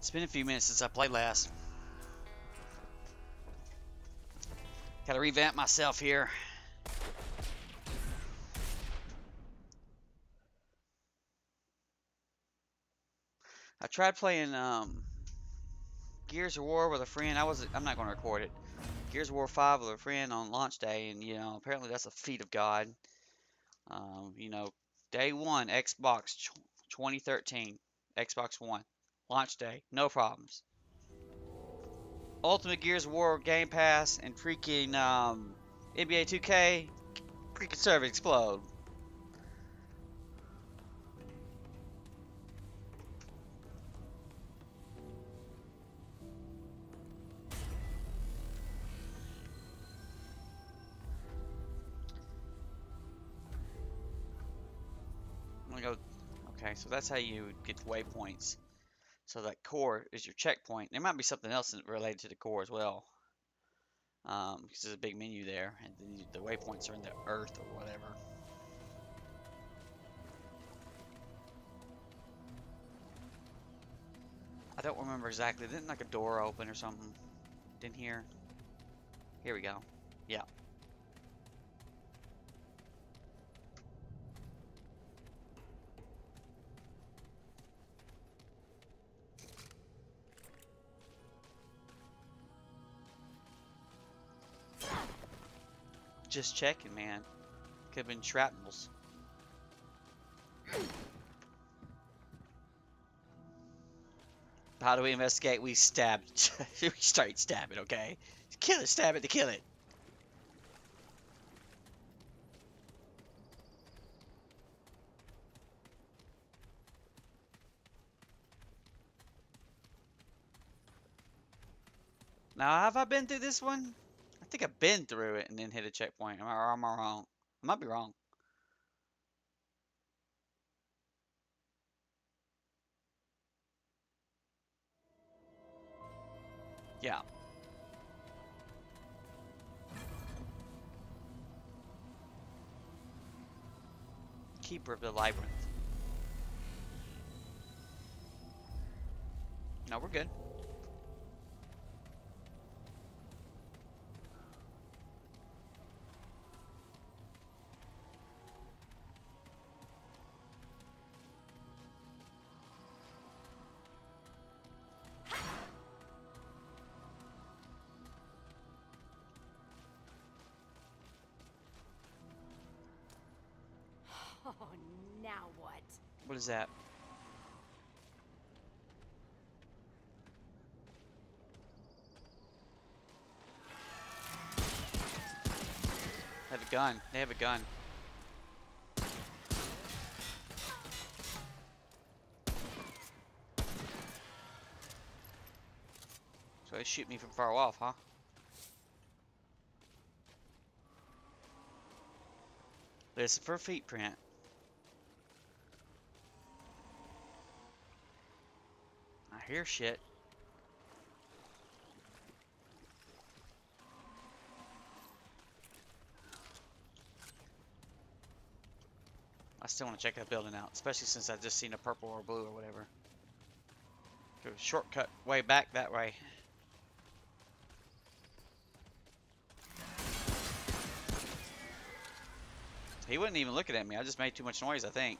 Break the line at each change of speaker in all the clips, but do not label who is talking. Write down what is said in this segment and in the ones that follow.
It's been a few minutes since I played last. Gotta revamp myself here. I tried playing um, Gears of War with a friend. I was I'm not going to record it. Gears of War 5 with a friend on launch day, and you know apparently that's a feat of God. Um, you know, day one Xbox 2013, Xbox One, launch day, no problems. Ultimate Gears War Game Pass and freaking um, NBA 2K, freaking server explode. I'm gonna go. Okay, so that's how you get waypoints. So that core is your checkpoint. There might be something else related to the core as well. Um, because there's a big menu there, and then the waypoints are in the earth or whatever. I don't remember exactly. Didn't like a door open or something? Didn't hear. Here we go. Yeah. Just checking, man. Could have been shrapnels. How do we investigate? We stab. we straight stab it, okay? Kill it, stab it to kill it. Now, have I been through this one? I think I've been through it and then hit a checkpoint. Am I, am I wrong? I might be wrong. Yeah. Keeper of the Labyrinth. No, we're good.
What
is that? They have a gun. They have a gun. So they shoot me from far off, huh? There's a fur feet print. I hear shit. I still want to check that building out, especially since I just seen a purple or blue or whatever. Go shortcut way back that way. He wasn't even looking at me. I just made too much noise, I think.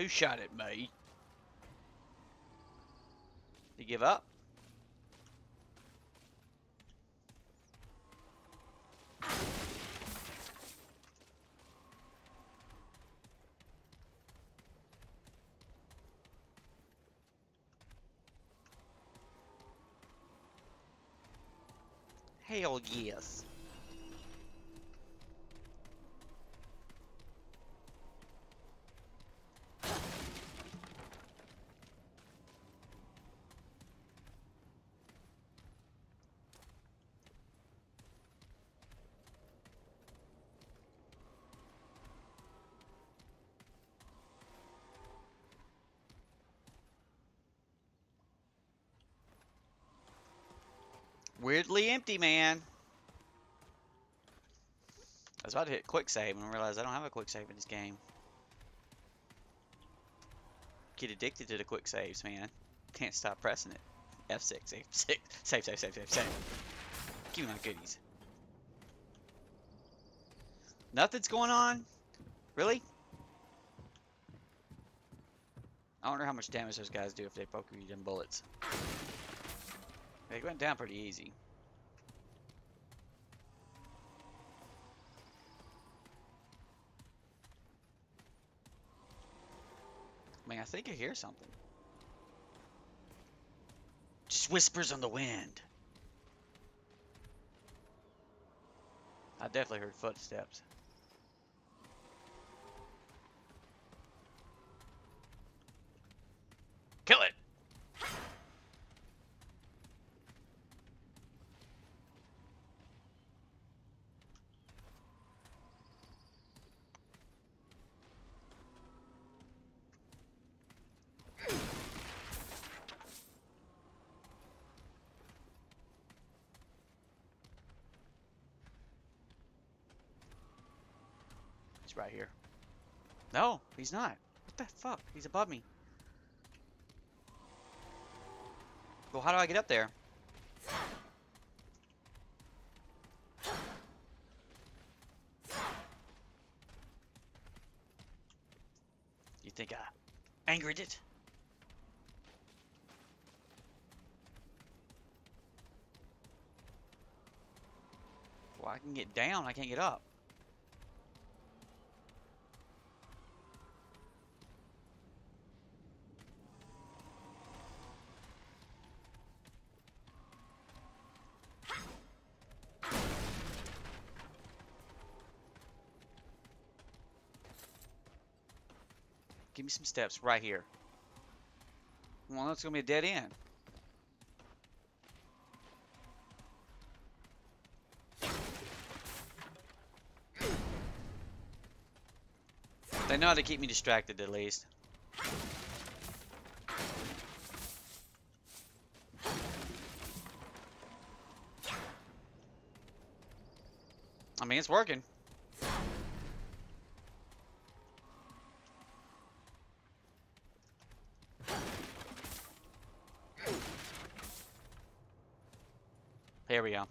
Who shot at me? He give up? Hell yes. Empty, man. I was about to hit quick save and realized I don't have a quick save in this game. Get addicted to the quick saves, man. Can't stop pressing it. F6, F6, save, save, save, save, save. Give me my goodies. Nothing's going on? Really? I wonder how much damage those guys do if they poke you them bullets. They went down pretty easy. I think I hear something. Just whispers on the wind. I definitely heard footsteps. Kill it! He's right here. No, he's not. What the fuck? He's above me. Well, how do I get up there? You think I angered it? Well, I can get down, I can't get up. Me some steps right here. Well, that's gonna be a dead end. They know how to keep me distracted at least. I mean, it's working. Here we go.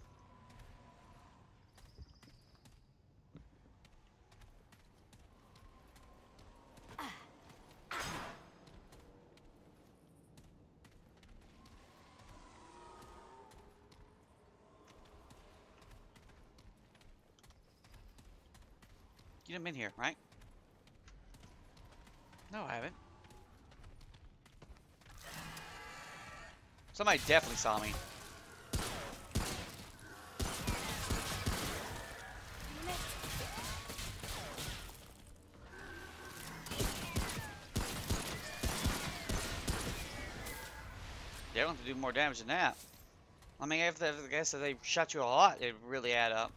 You here, right? No, I haven't. Somebody definitely saw me. They don't have to do more damage than that. I mean, if the guess that they shot you a lot, it really add up.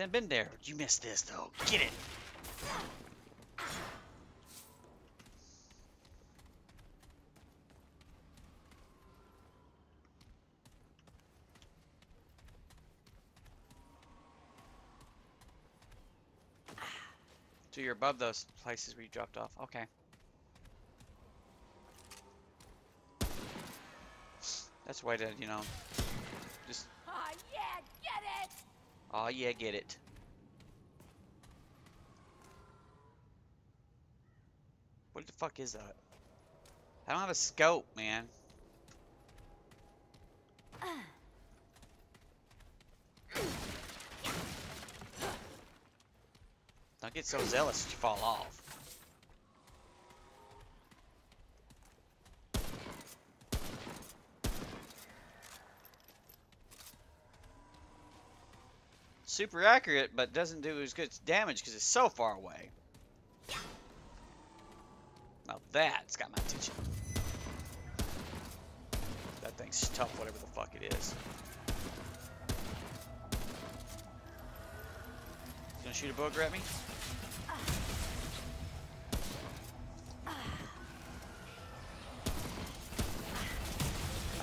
Didn't been there. You missed this though. Get it. So you're above those places where you dropped off. Okay. That's why way to, you know, just.
Oh yeah, it!
Oh yeah, get it. What the fuck is that? I don't have a scope, man. Don't get so zealous that you fall off. Super accurate, but doesn't do as good damage because it's so far away. Now that's got my attention. That thing's tough, whatever the fuck it is. Gonna shoot a booger at me?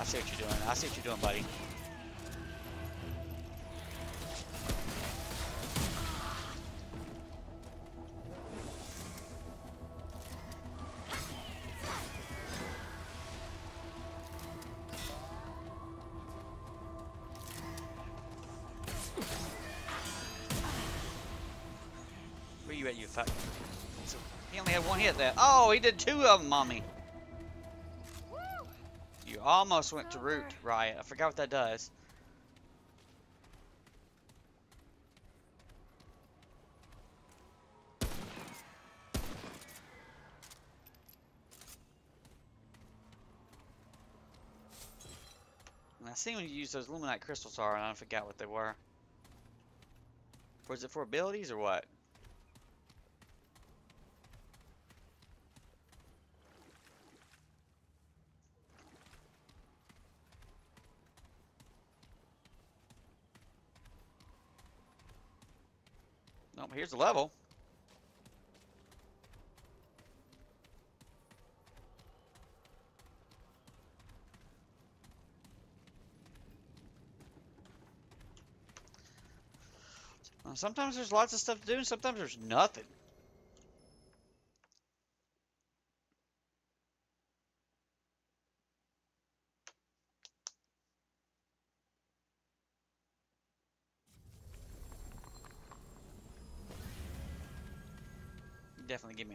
I see what you're doing. I see what you're doing, buddy. Oh, he did two of them.
Woo!
You almost went to root riot. I forgot what that does. I seen when you use those Lumenite crystals are, and I forgot what they were. Was it for abilities or what? Here's the level. Sometimes there's lots of stuff to do, and sometimes there's nothing.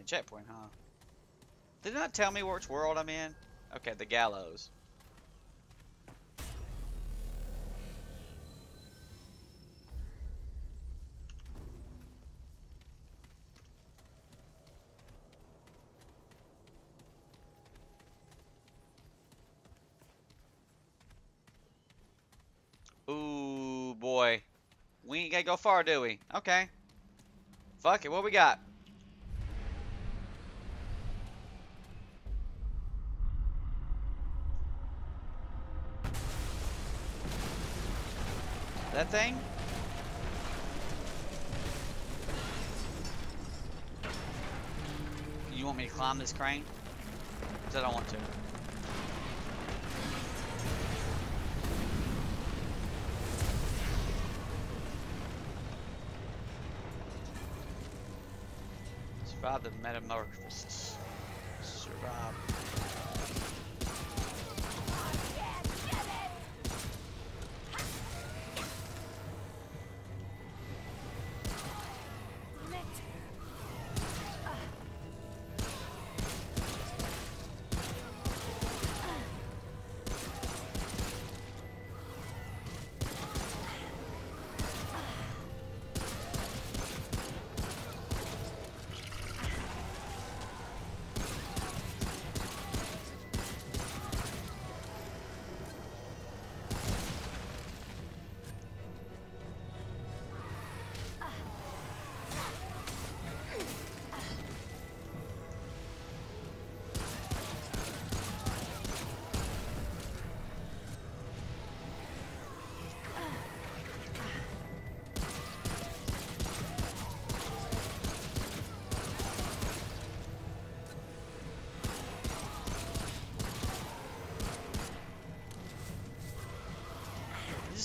A checkpoint, huh? Did not tell me which world I'm in? Okay, the gallows. Ooh, boy. We ain't gotta go far, do we? Okay. Fuck it, what we got? That thing? You want me to climb this crane? 'Cause I don't want to. Survive the metamorphosis. Survive.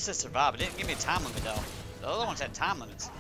Says survive. It didn't give me a time limit though. The other ones had time limits.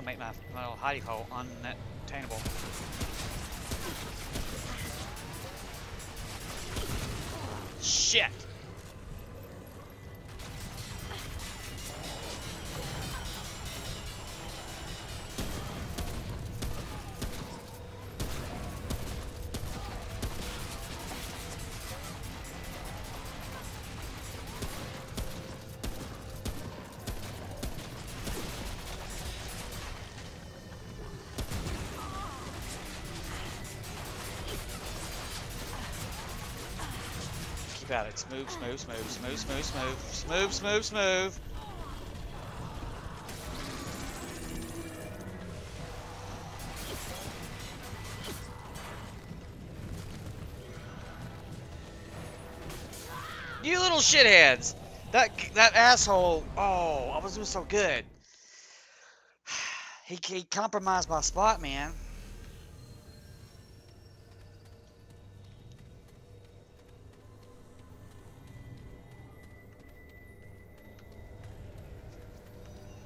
Will make my, my little hidey hole unattainable. It. Smooth, smooth, smooth, smooth, smooth, smooth, smooth, smooth, smooth. You little shitheads! That that asshole. Oh, I was doing so good. He, he compromised my spot, man.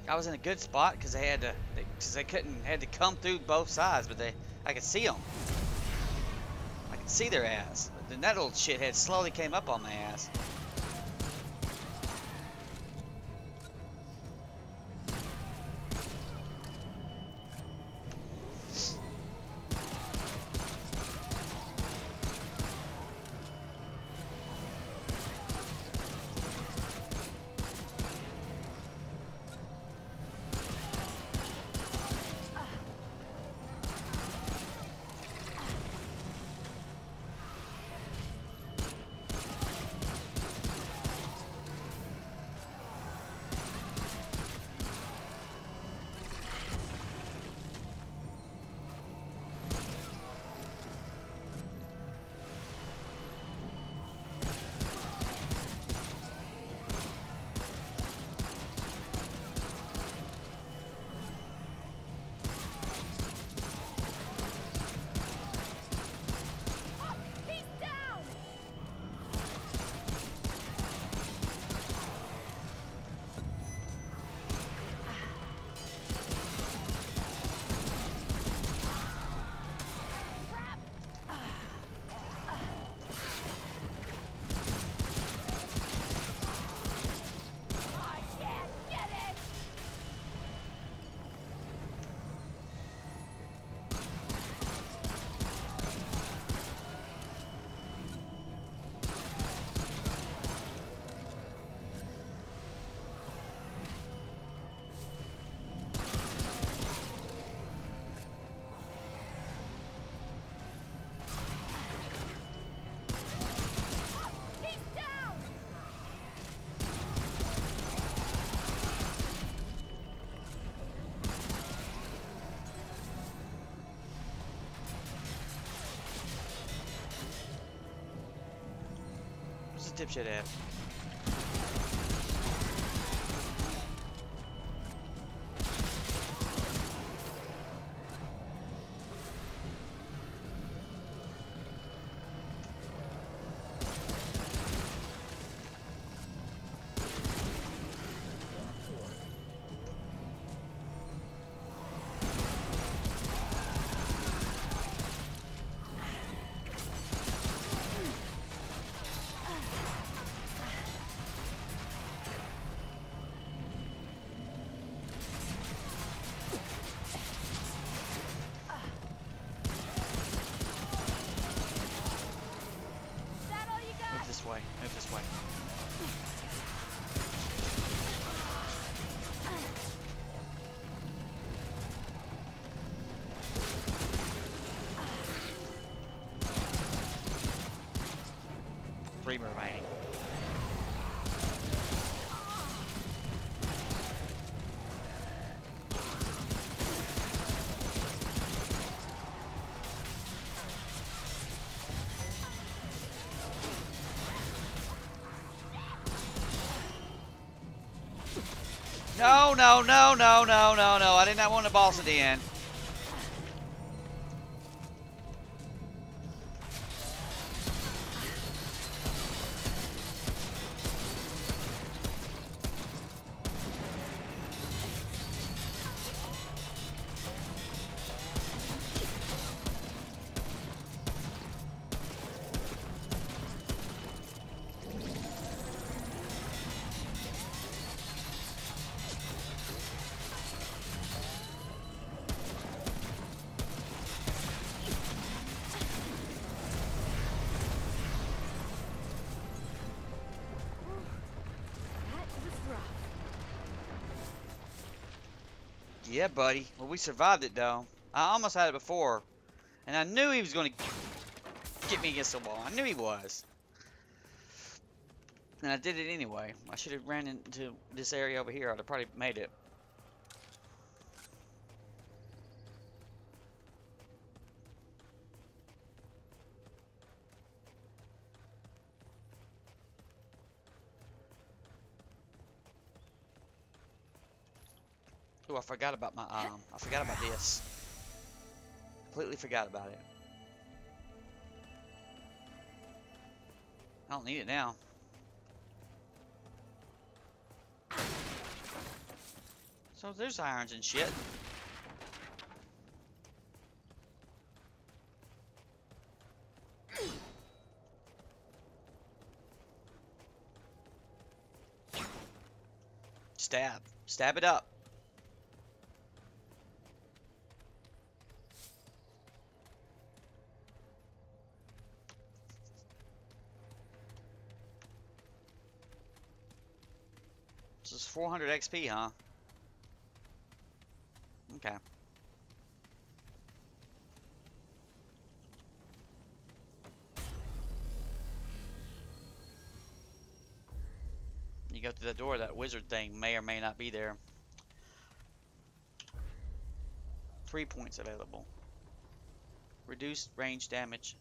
I was in a good spot because they had to, because they, couldn't, had to come through both sides, but they, I could see them. I could see their ass. But then that old shithead slowly came up on my ass. hepsi bir şeref. No, no, no, no, no, no, no. I did not want to boss at the
That
Yeah, buddy. Well, we survived it, though. I almost had it before. And I knew he was going to get me against the wall. I knew he was. And I did it anyway. I should have ran into this area over here. I'd have probably made it. Forgot about my, arm. I forgot about this. Completely forgot about it. I don't need it now. So there's irons and shit. Stab. Stab it up. 400 XP, huh? Okay. You go through the door, that wizard thing may or may not be there. Three points available. Reduced range damage.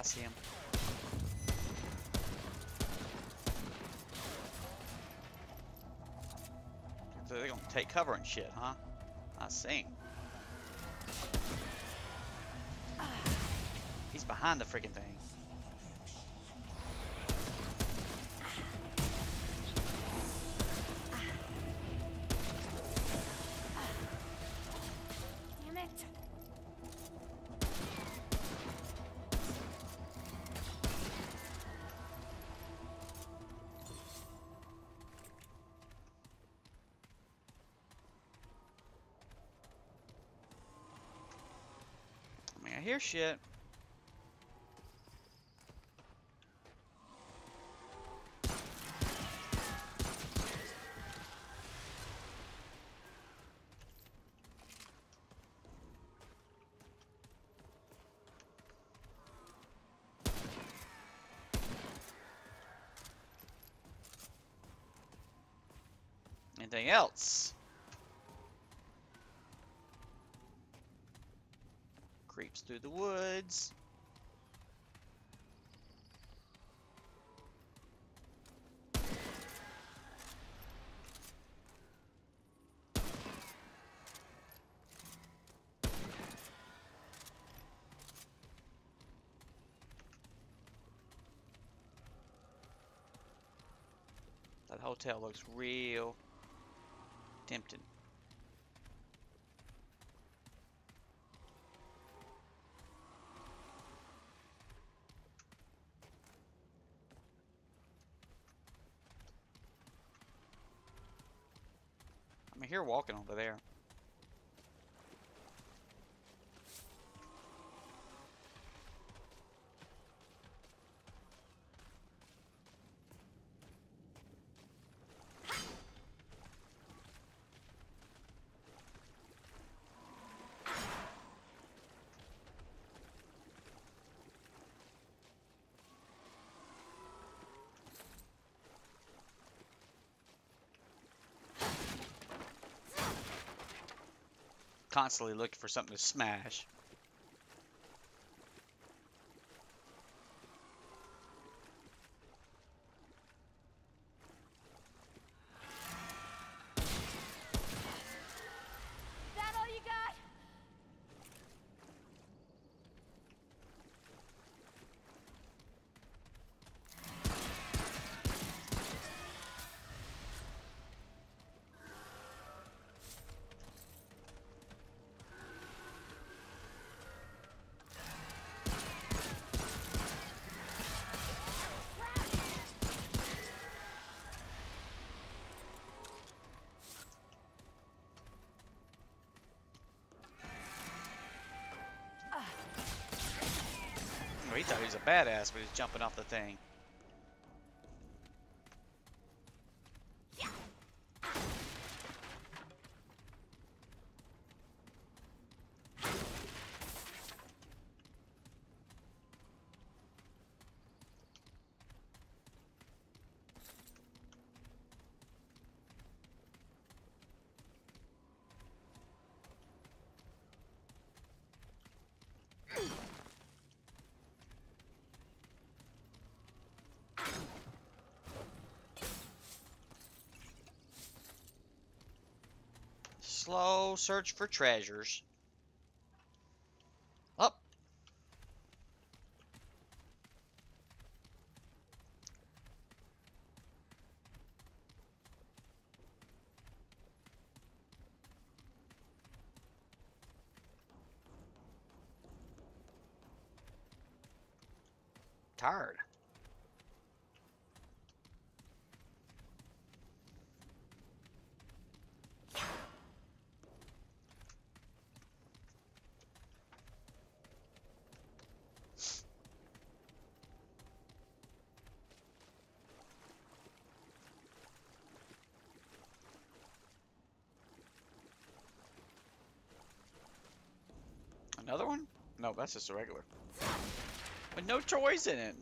I see him. So they're gonna take cover and shit, huh? I see. him. He's behind the freaking thing. Hear shit. Anything else? Through the woods. That hotel looks real tempting. Walking over there. Constantly looking for something to smash. Thought he was a badass, but he's jumping off the thing. Search for treasures. Up. Tired. Another one? No, that's just a regular. With no toys in it.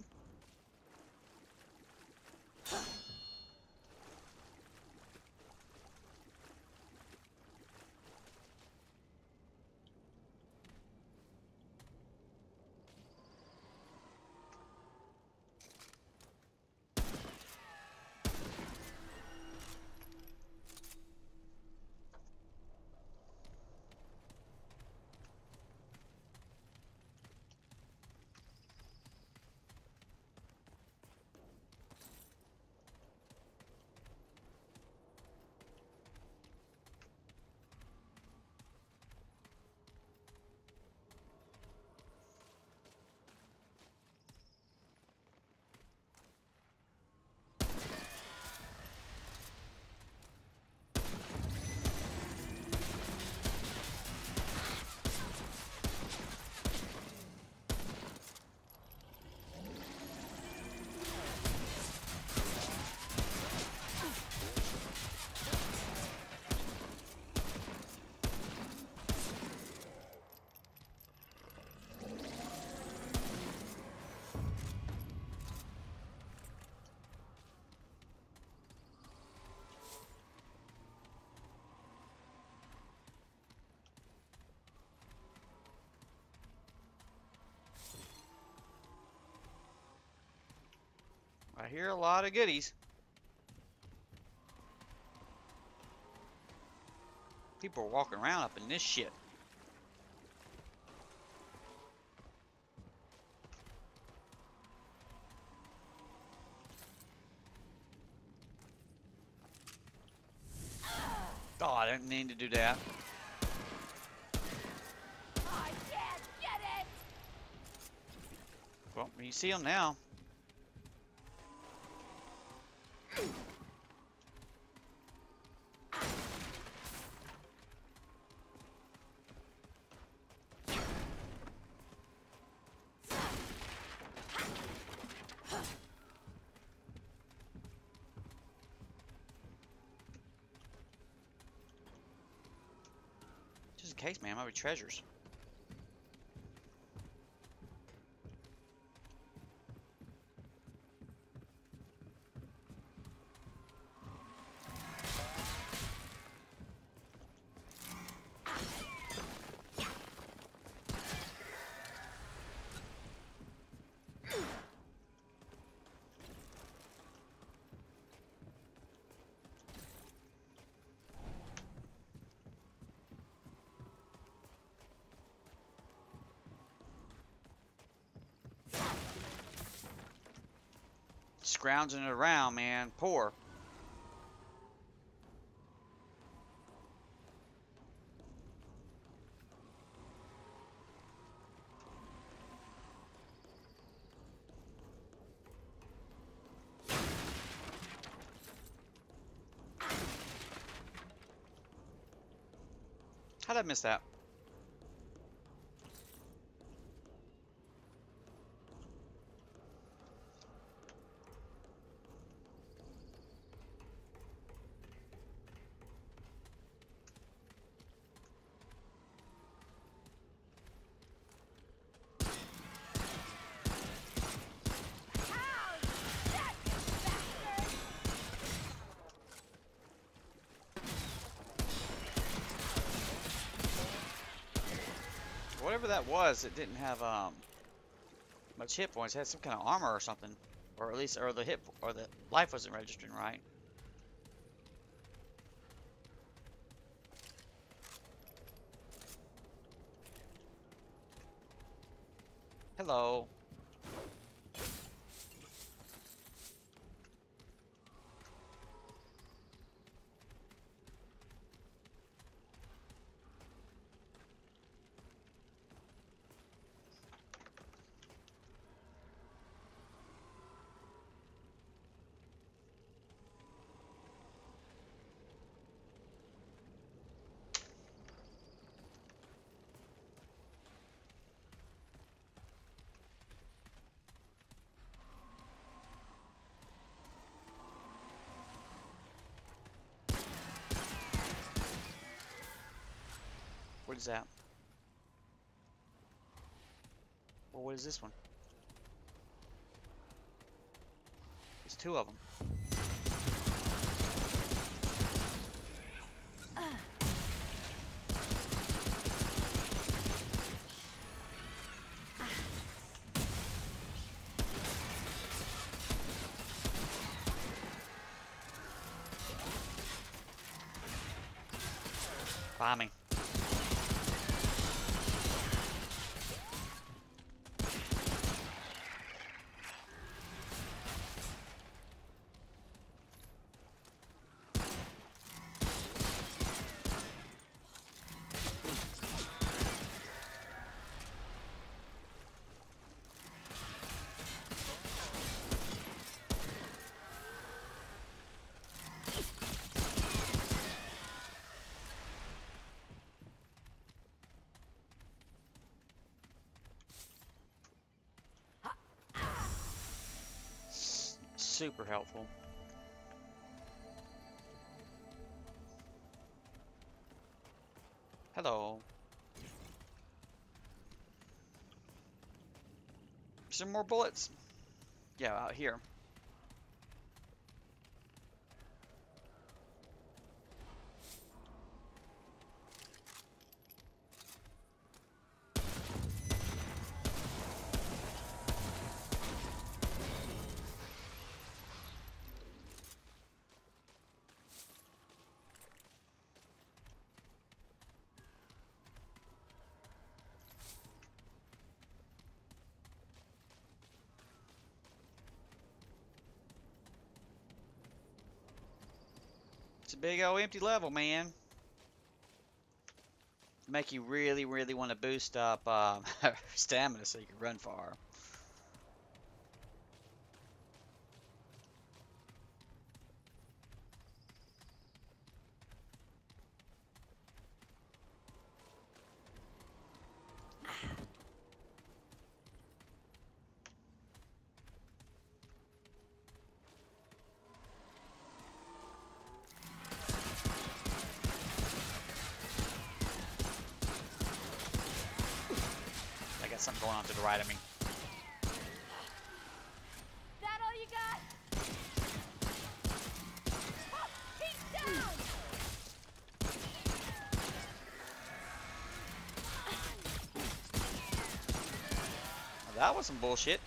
I hear a lot of goodies. People are walking around up in this shit. Oh, I didn't mean to do that.
I can't get it!
Well, you see them now. Just in case, man, might be treasures. Scrounging it around, man. Poor. How'd I miss that? That was, it didn't have um much hit points. Had some kind of armor or something, or at least, or the hit or the life wasn't registering right. Hello. What is that? Well, what is this one? There's two of them. Bombing. Super helpful. Hello. Some more bullets. Yeah, out here. Big old empty level, man. Make you really, really want to boost up um, stamina so you can run far. I got something going on to the right of me.
That all you got? Huh, He's down!
Well, that was some bullshit.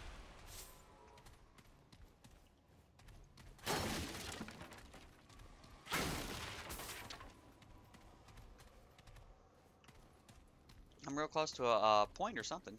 I'm real close to a, a point or something.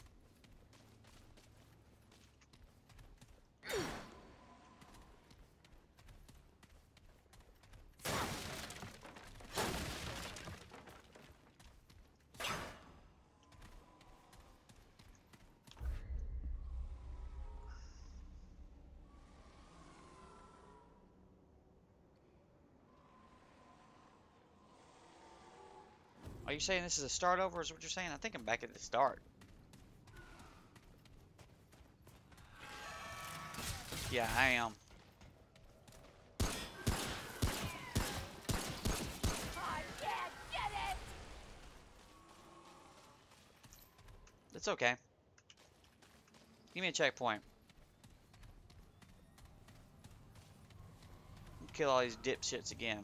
Are you saying this is a start over, is what you're saying? I think I'm back at the start. Yeah, I am. It's okay. Give me a checkpoint. Kill all these dipshits again.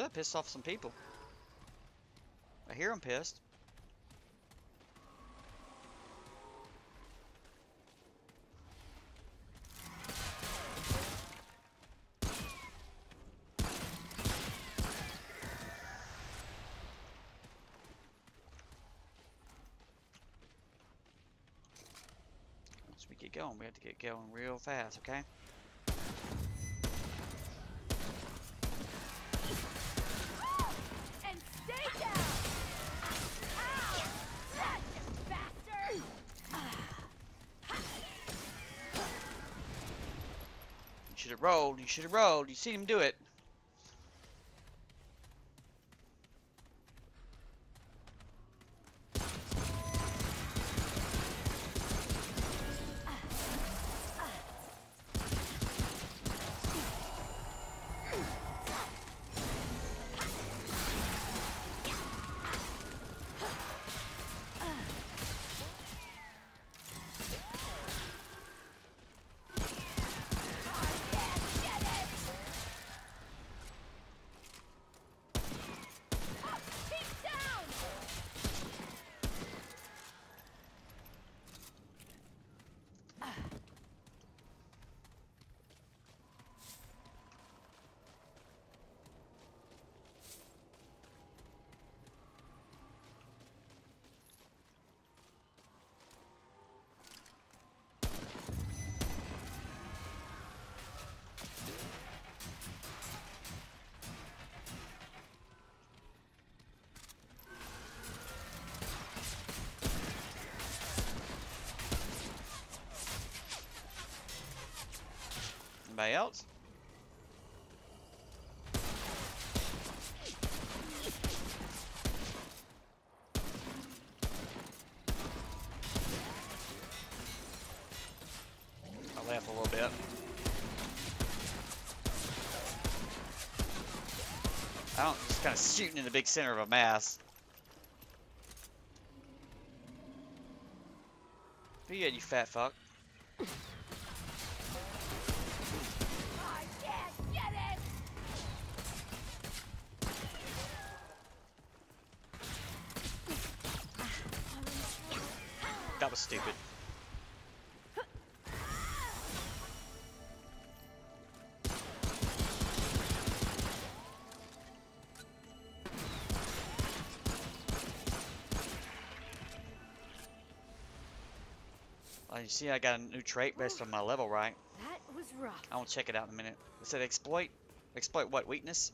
Sure that pissed off some people. I hear them pissed. Once we get going, we have to get going real fast, okay?
And stay down! Ow! That's bastard!
You should have rolled. You should have rolled. You seen him do it. I don't just kind of shooting in the big center of a mass. Be it, you fat fuck. See, I got a new trait based on my level, right?
That was rough.
I will check it out in a minute. It said exploit. Exploit what? Weakness?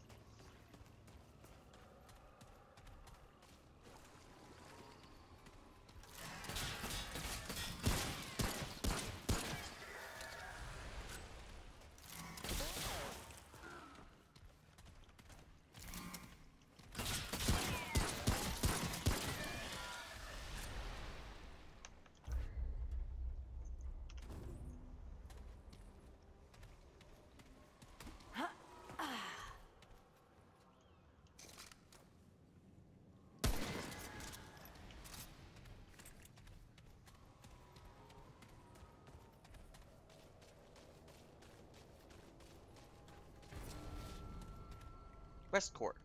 West Court.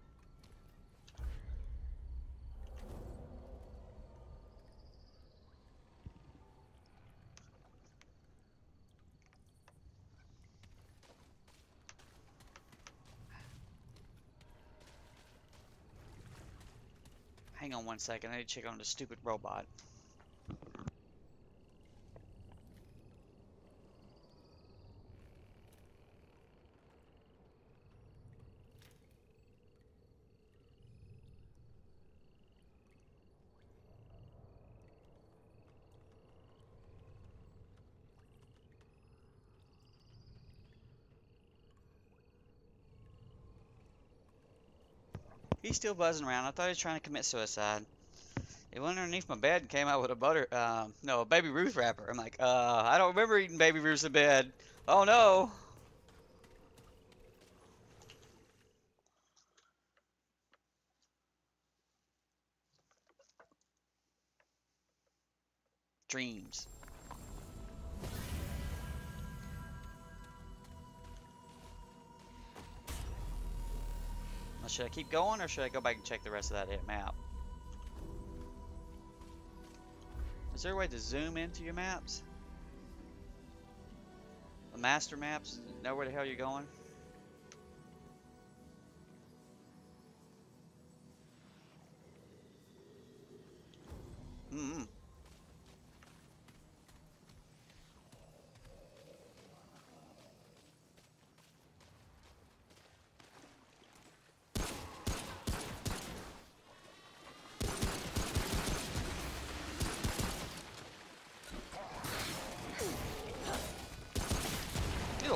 Hang on one second, I need to check on the stupid robot. He's still buzzing around. I thought he was trying to commit suicide. It went underneath my bed and came out with a butter, um, no, a Baby Ruth wrapper. I'm like, uh, I don't remember eating Baby Ruths in bed. Oh no. Dreams. Should I keep going or should I go back and check the rest of that map? Is there a way to zoom into your maps? The master maps? Know where the hell you're going? Mm-mm.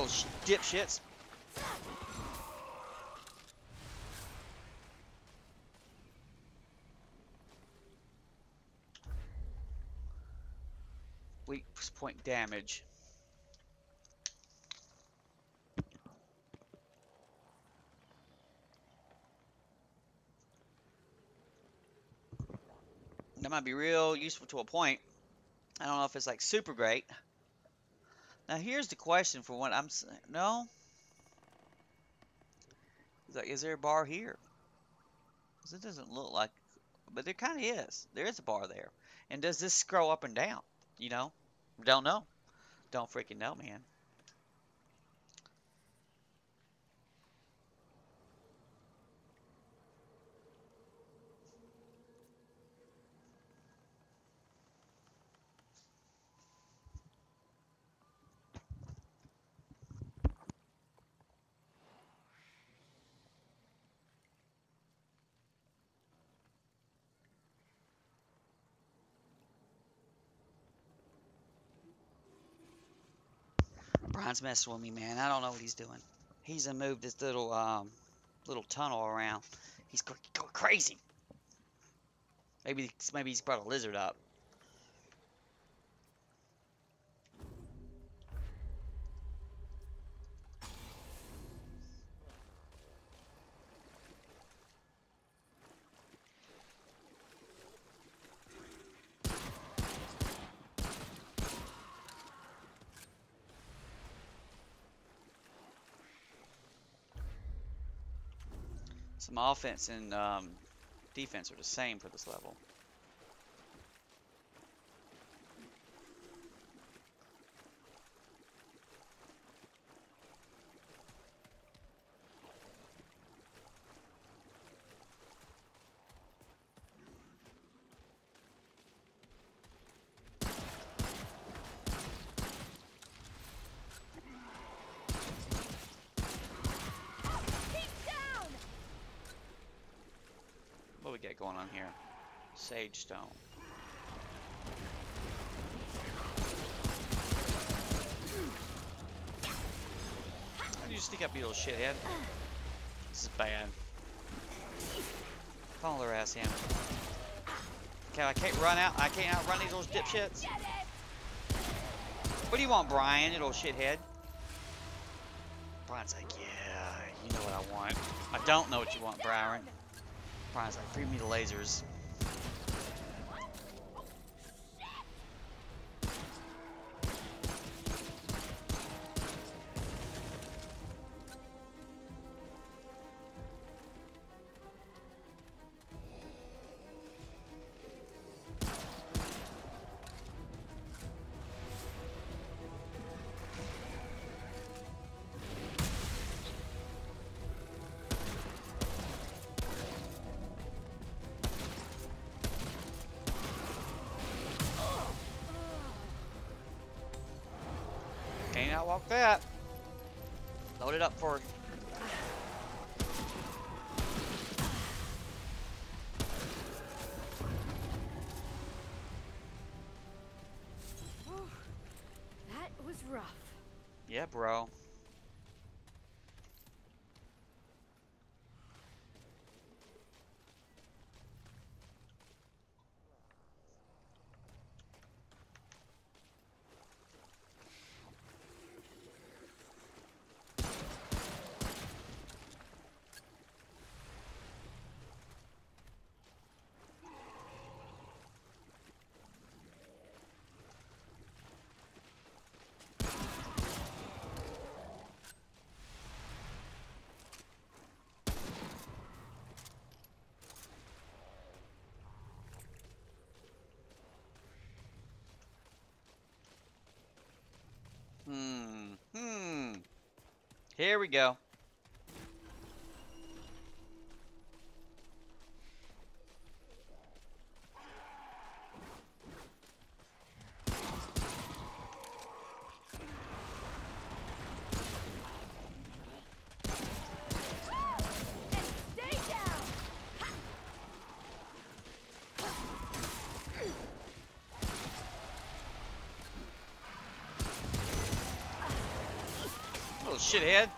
Dipshits. Weak point damage. That might be real useful to a point. I don't know if it's like super great. Now here's the question for what I'm. No. It's like, is there a bar here? 'Cause it doesn't look like, but there kind of is. There is a bar there. And does this scroll up and down? You know? Don't know. Don't freaking know, man. Brian's messing with me, man. I don't know what he's doing. He's gonna move this little um little tunnel around. He's going crazy. Maybe maybe he's brought a lizard up. Some offense and um, defense are the same for this level.
Keep down!
What we got going on here? Sage stone. How do you sneak up, you little shithead? This is bad. Follow their ass in. Okay, I can't run out. I can't outrun these little dipshits. What do you want, Brian, you little shithead? Brian's like, yeah, you know what I want. I don't know what you want, Brian. Brian's like, bring me the lasers. Can't walk that. Load it up for Hmm. Hmm. Here we go. Shithead.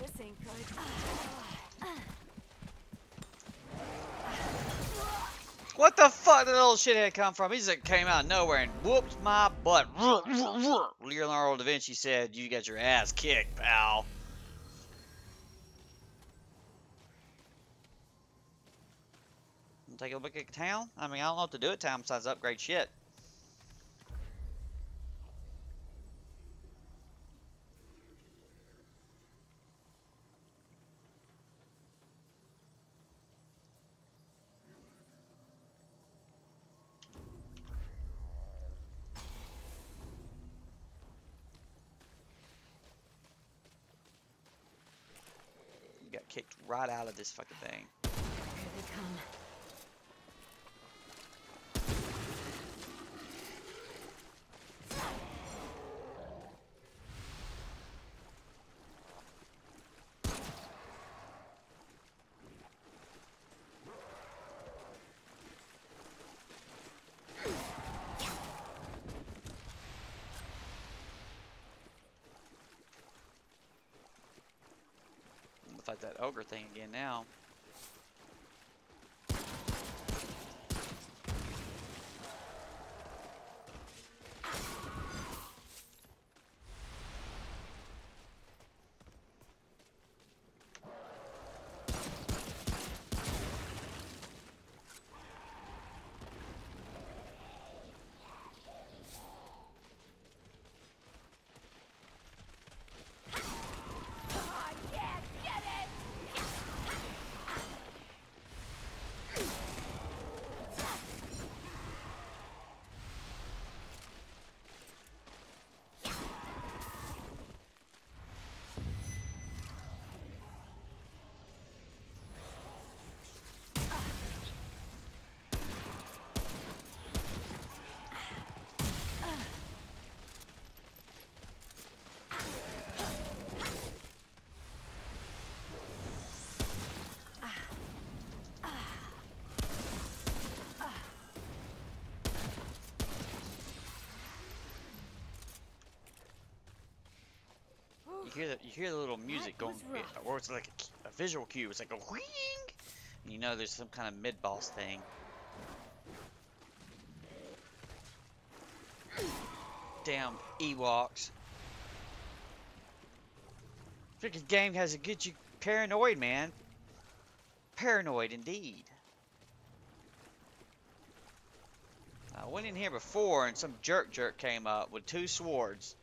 This ain't good.
What the fuck did that little shithead come from? He just came out of nowhere and whooped my butt. Leonardo da Vinci said, You got your ass kicked, pal. Take a look at town? I mean, I don't know what to do at town besides upgrade shit. You got kicked right out of this fucking thing.
Here they come.
I'm gonna fight that ogre thing again now. You hear the you hear the little music going, or it's like a, a visual cue. It's like a whing. And you know there's some kind of mid boss thing. Damn Ewoks. Freaking game has to get you paranoid, man. Paranoid indeed. I went in here before and some jerk jerk came up with two swords.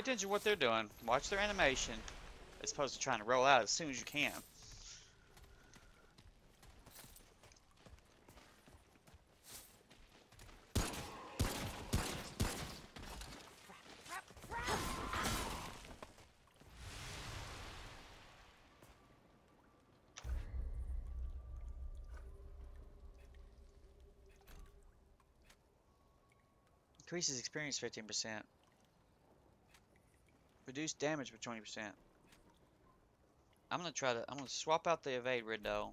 Pay attention to what they're doing. Watch their animation. As opposed to trying to roll out as soon as you can. Increases experience 15%. Reduce damage by 20%. I'm gonna try to, I'm gonna swap out the evade window.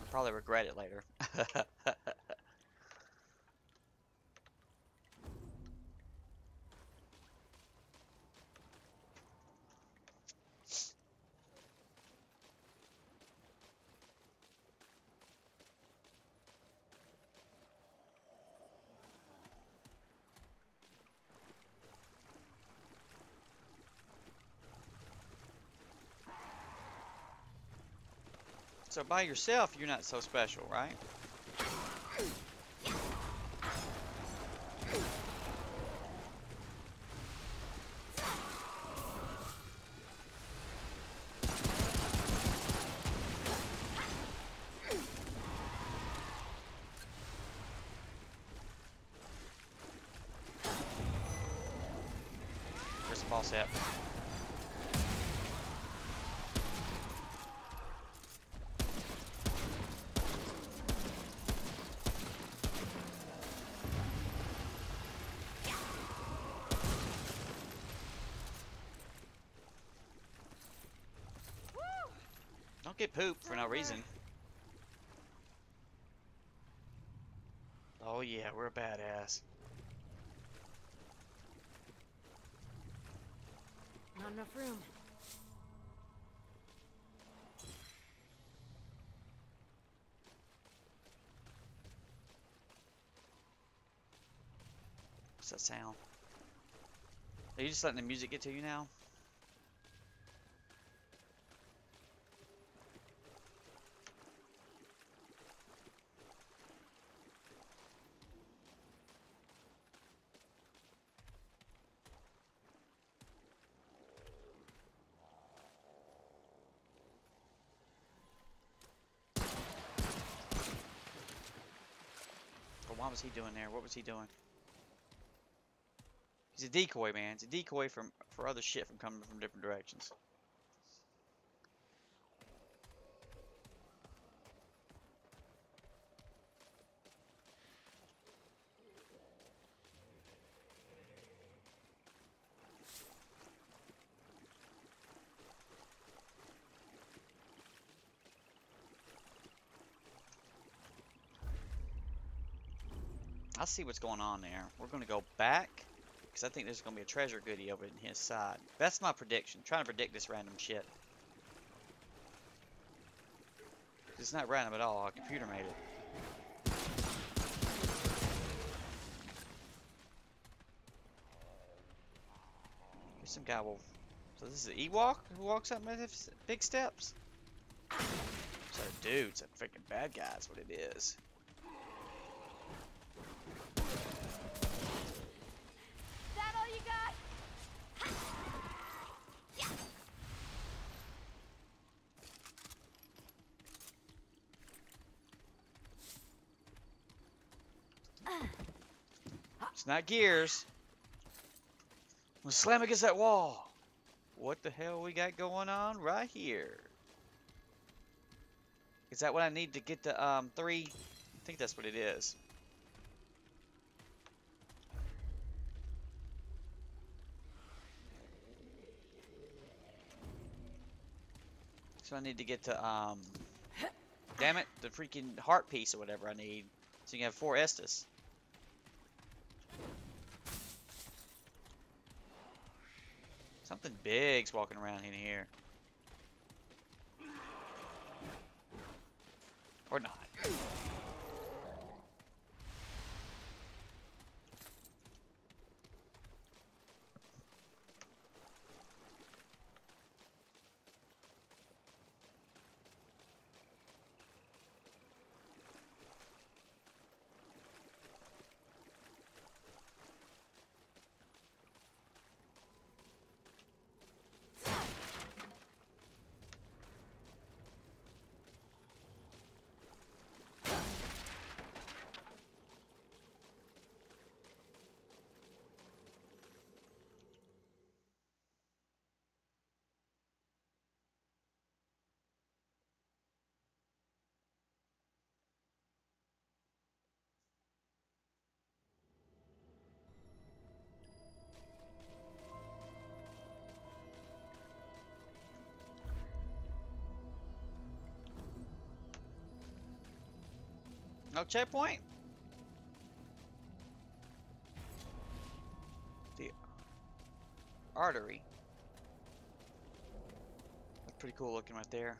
I'll probably regret it later. So by yourself, you're not so special, right? Where's the boss at? Don't get pooped for no reason. Oh yeah, we're a badass.
Not enough room.
What's that sound? Are you just letting the music get to you now? Was he doing there? What was he doing? He's a decoy, man. It's a decoy from for other shit from coming from different directions. See what's going on there. We're gonna go back because I think there's gonna be a treasure goodie over in his side. That's my prediction. trying to predict this random shit. It's not random at all. Our computer made it. Here's some guy. Will... So this is an Ewok who walks up big steps. So dudes, a freaking bad guy is what it is. Not gears. I'm slam against that wall. What the hell we got going on right here? Is that what I need to get the um three? I think that's what it is. So I need to get to um damn it, the freaking heart piece or whatever I need. So you can have four Estus. Something big's walking around in here. Or not. No checkpoint? The artery. That's pretty cool looking right there.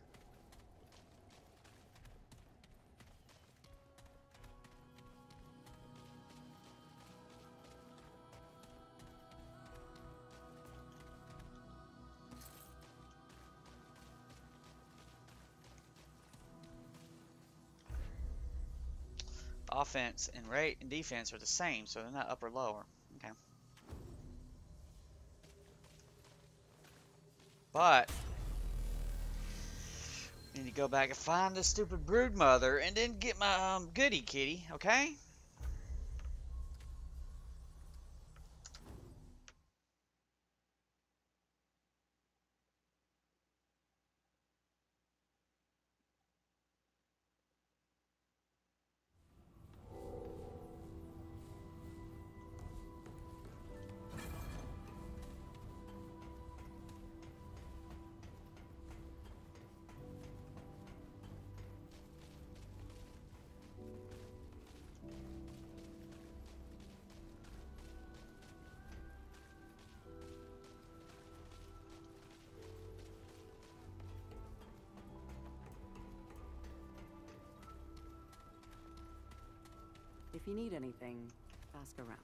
Offense and rate and defense are the same, so they're not upper or lower. Okay. But need to go back and find the stupid brood mother and then get my um, goody kitty, okay?
If you need anything, ask around.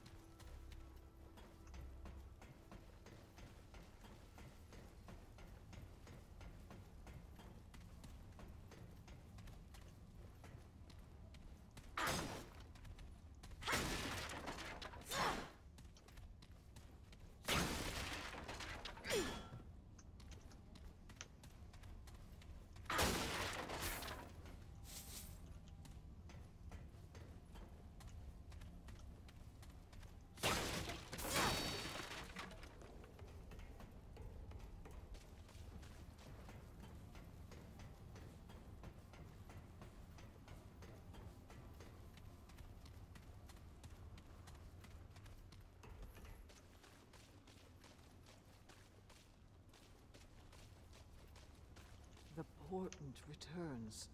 The portent returns.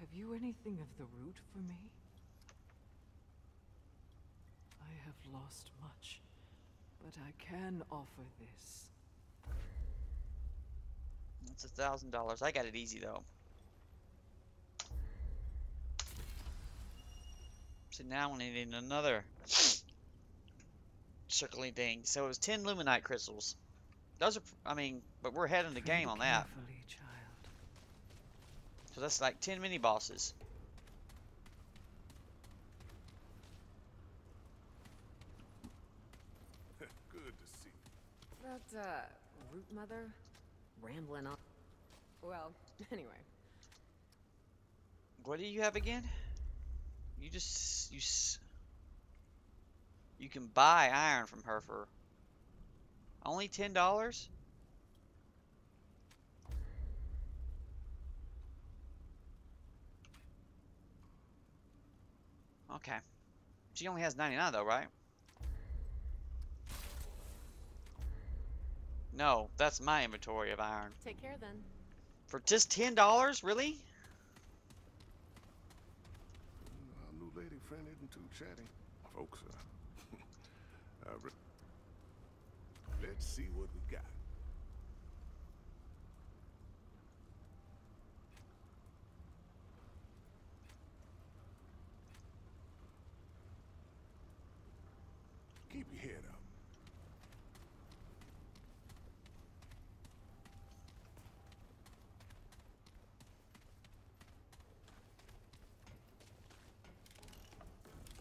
Have you anything of the root for me? I have lost much, but I can offer this.
That's a thousand dollars. I got it easy though. So now we need another circling thing. So it was ten Lumenite crystals. Those are, I mean, but we're ahead in the game on that.
Carefully.
So that's like 10 mini bosses.
Good to see.
That, uh, root mother? Rambling on. Well, anyway.
What do you have again? You just, you you can buy iron from her for only $10? Okay. She only has 99 though, right? No, that's my inventory of iron.
Take care then.
For just $10? Really?
Our new lady friend isn't too chatty. Folks, uh, uh, let's see what we got. Keep your head up.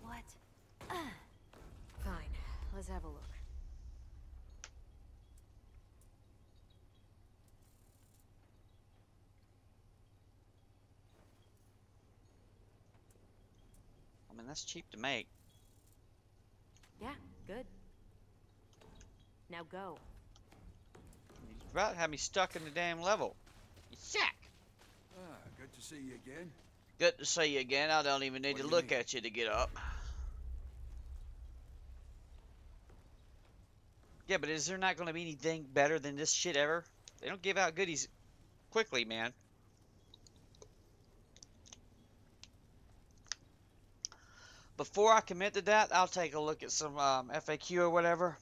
What? Fine. Let's have a look.
I mean, that's cheap to make.
Yeah, good. Now go.
He's about to have me stuck in the damn level. You sack.
Ah, good to see you again.
Good to see you again. I don't even need
What
to look
need?
at you to get up. Yeah, but is there not going to be anything better than this shit ever? They don't give out goodies quickly, man. Before I commit to that, I'll take a look at some um, FAQ or whatever.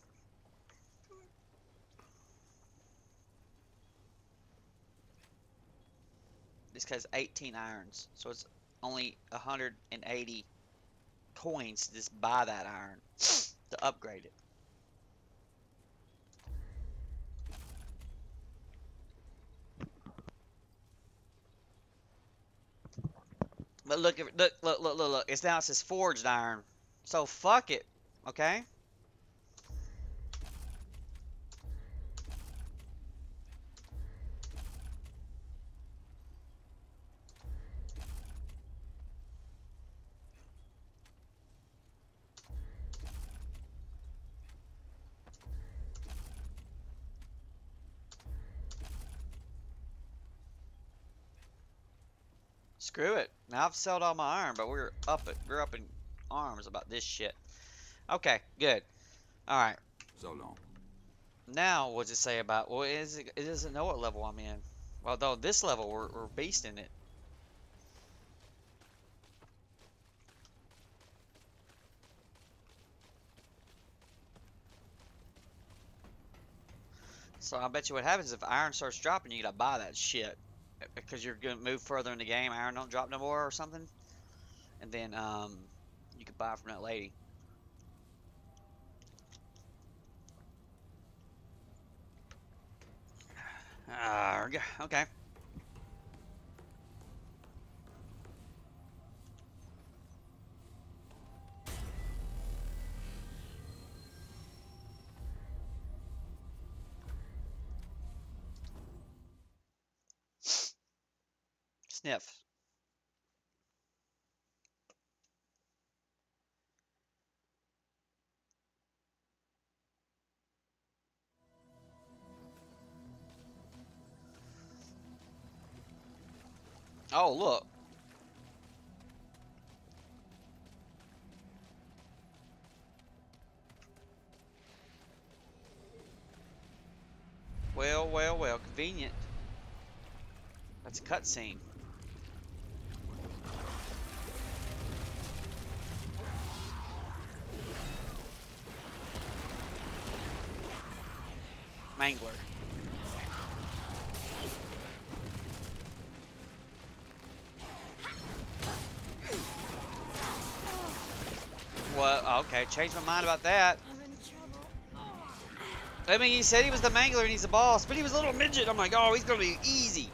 This guy's 18 irons, so it's only 180 coins to just buy that iron to upgrade it. But look, look, look, look, look, look. It's now it says forged iron. So fuck it, okay? Screw it. Now I've sold all my iron, but we're up it. We're up in arms about this shit. Okay, good. All right.
So long.
Now, what's it say about? Well, it, is, it doesn't know what level I'm in. Well, though this level we're, we're beasting it. So I bet you what happens if iron starts dropping, you gotta buy that shit because you're gonna move further in the game. Iron don't drop no more or something, and then um, you could buy from that lady. Uh, okay. Sniff. Oh, look. Well, well, well, convenient. That's a cutscene. Mangler. What? Okay, changed my mind about that. I mean, he said he was the mangler and he's the boss, but he was a little midget. I'm like, oh, he's gonna be easy.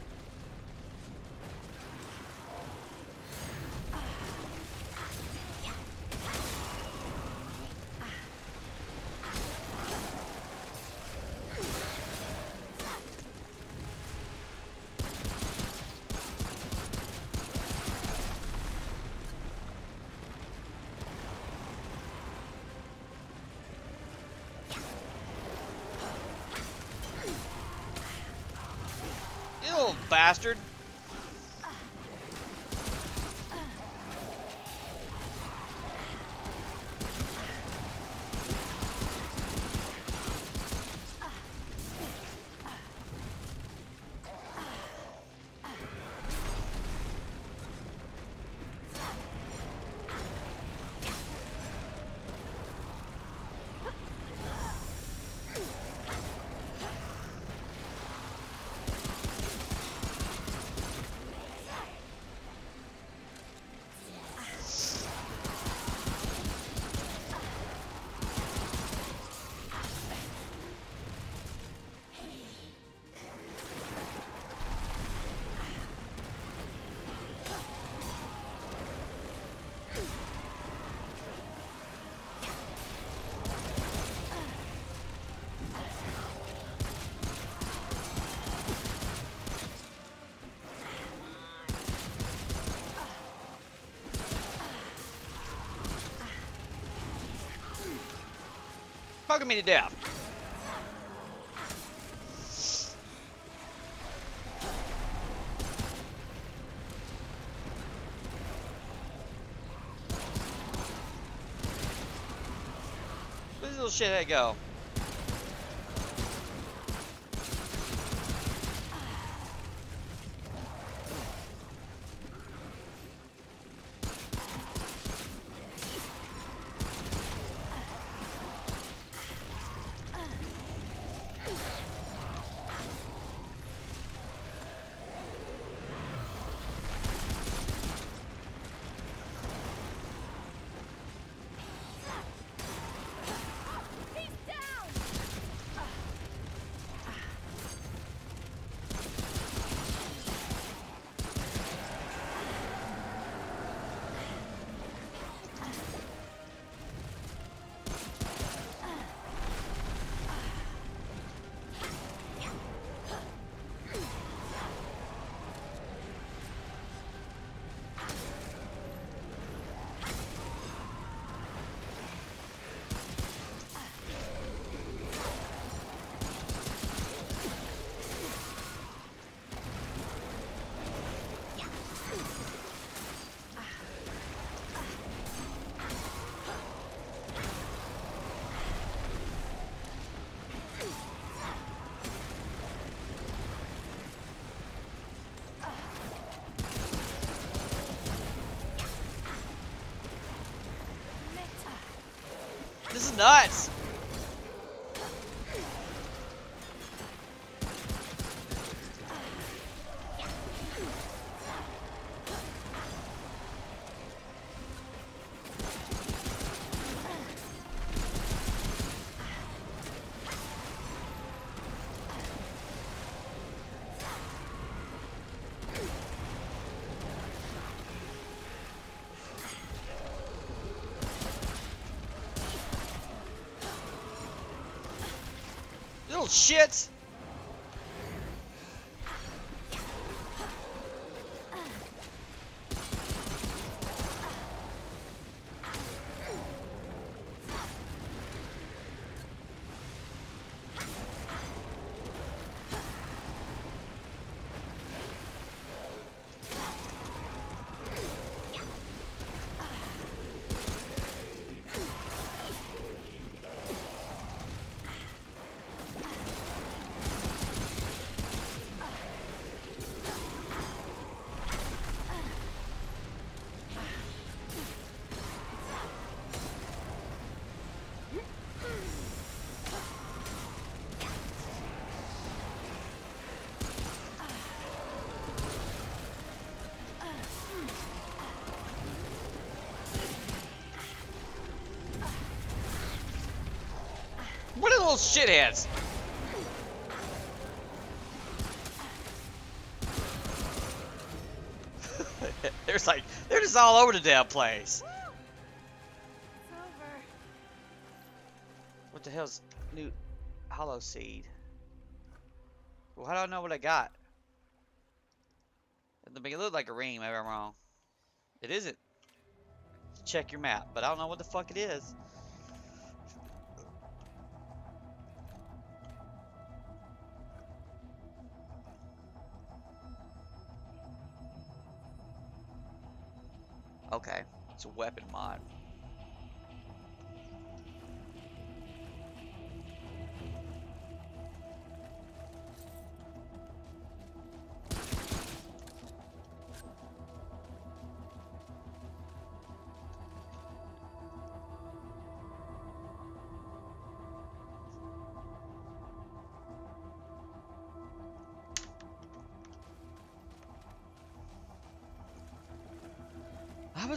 You little bastard. Fucking me to death. Where's this little shithead go? nuts. Shit. What are little shitheads? There's like, they're just all over the damn place. What the hell's new hollow seed? Well, how do I know what I got? It may look like a ring, maybe I'm wrong. It isn't. Check your map, but I don't know what the fuck it is.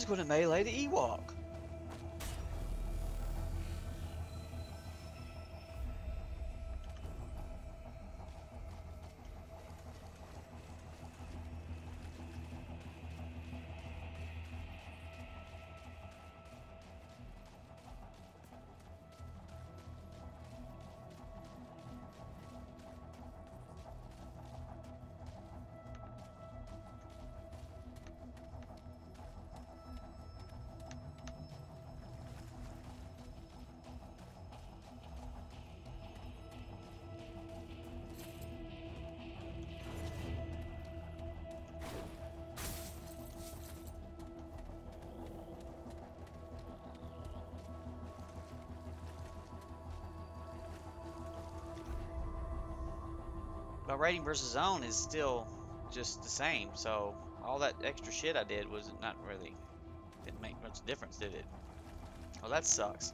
I going to melee the Ewok. My rating versus zone is still just the same, so all that extra shit I did was not really, didn't make much difference, did it? Well, that sucks.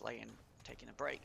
Laying, taking a break.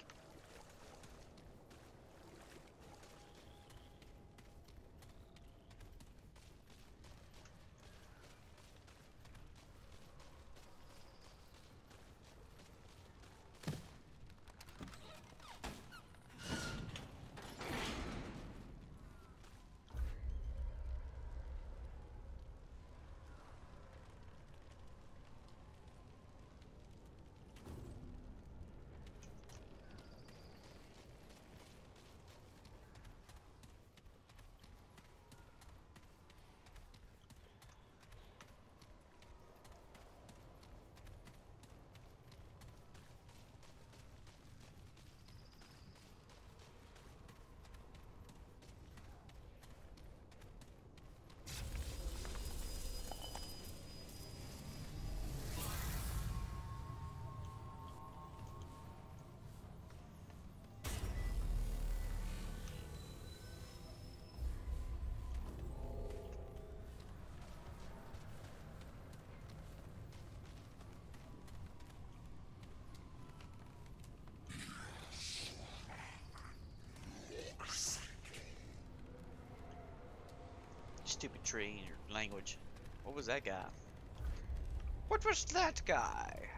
Stupid tree language. What was that guy? What was that guy?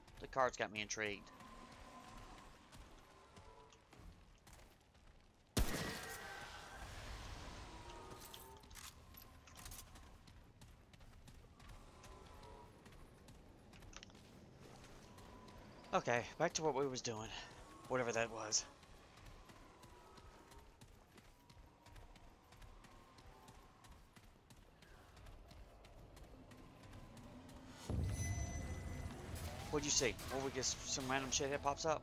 The cards got me intrigued. Okay, back to what we was doing. Whatever that was. What'd you see? We get some random shit that pops up?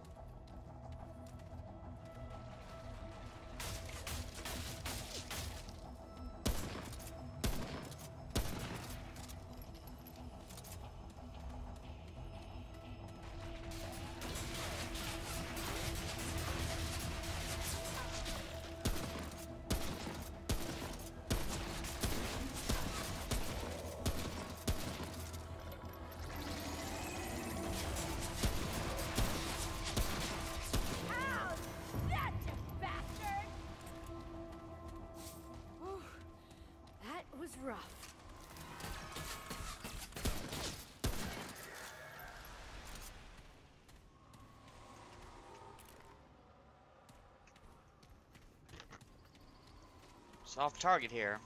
Soft target here.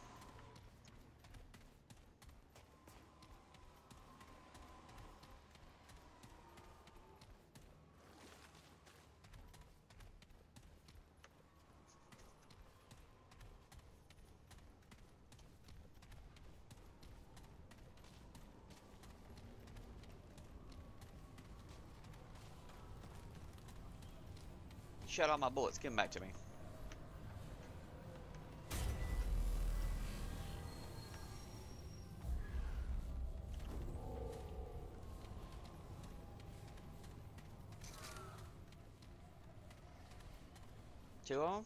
Shut all my bullets. Give them back to me. Two of 'em?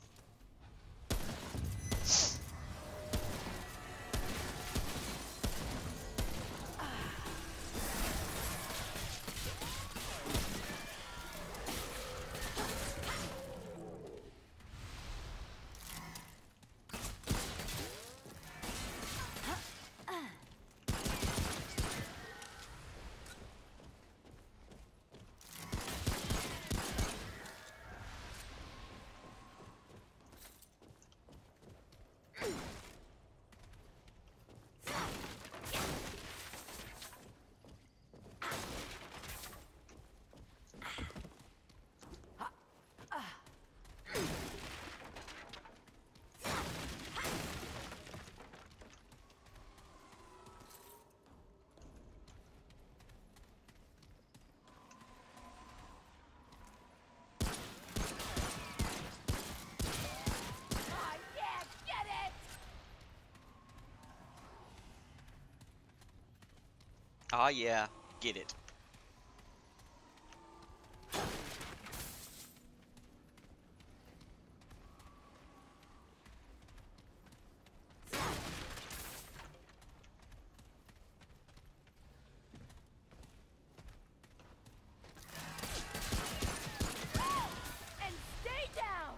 Oh, yeah, get it!
Ah, yeah. Get it.
And stay down!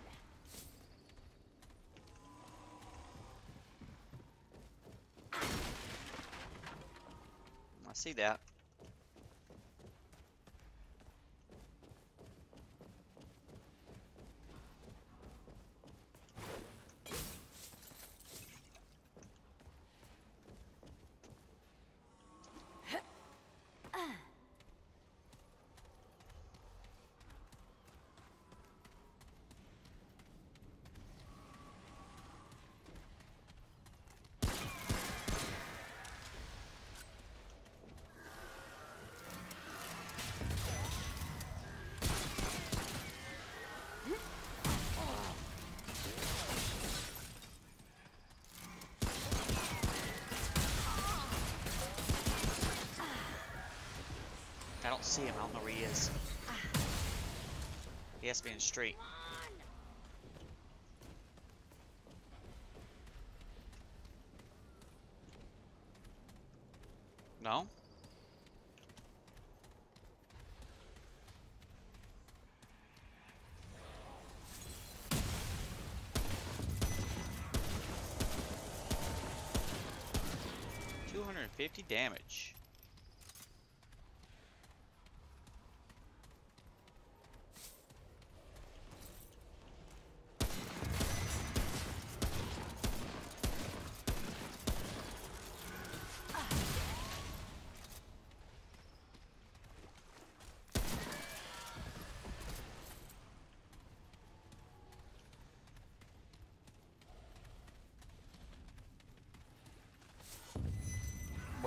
I see that. Don't see him. I don't know where he is. He has to be in the street. No? Two hundred and fifty damage.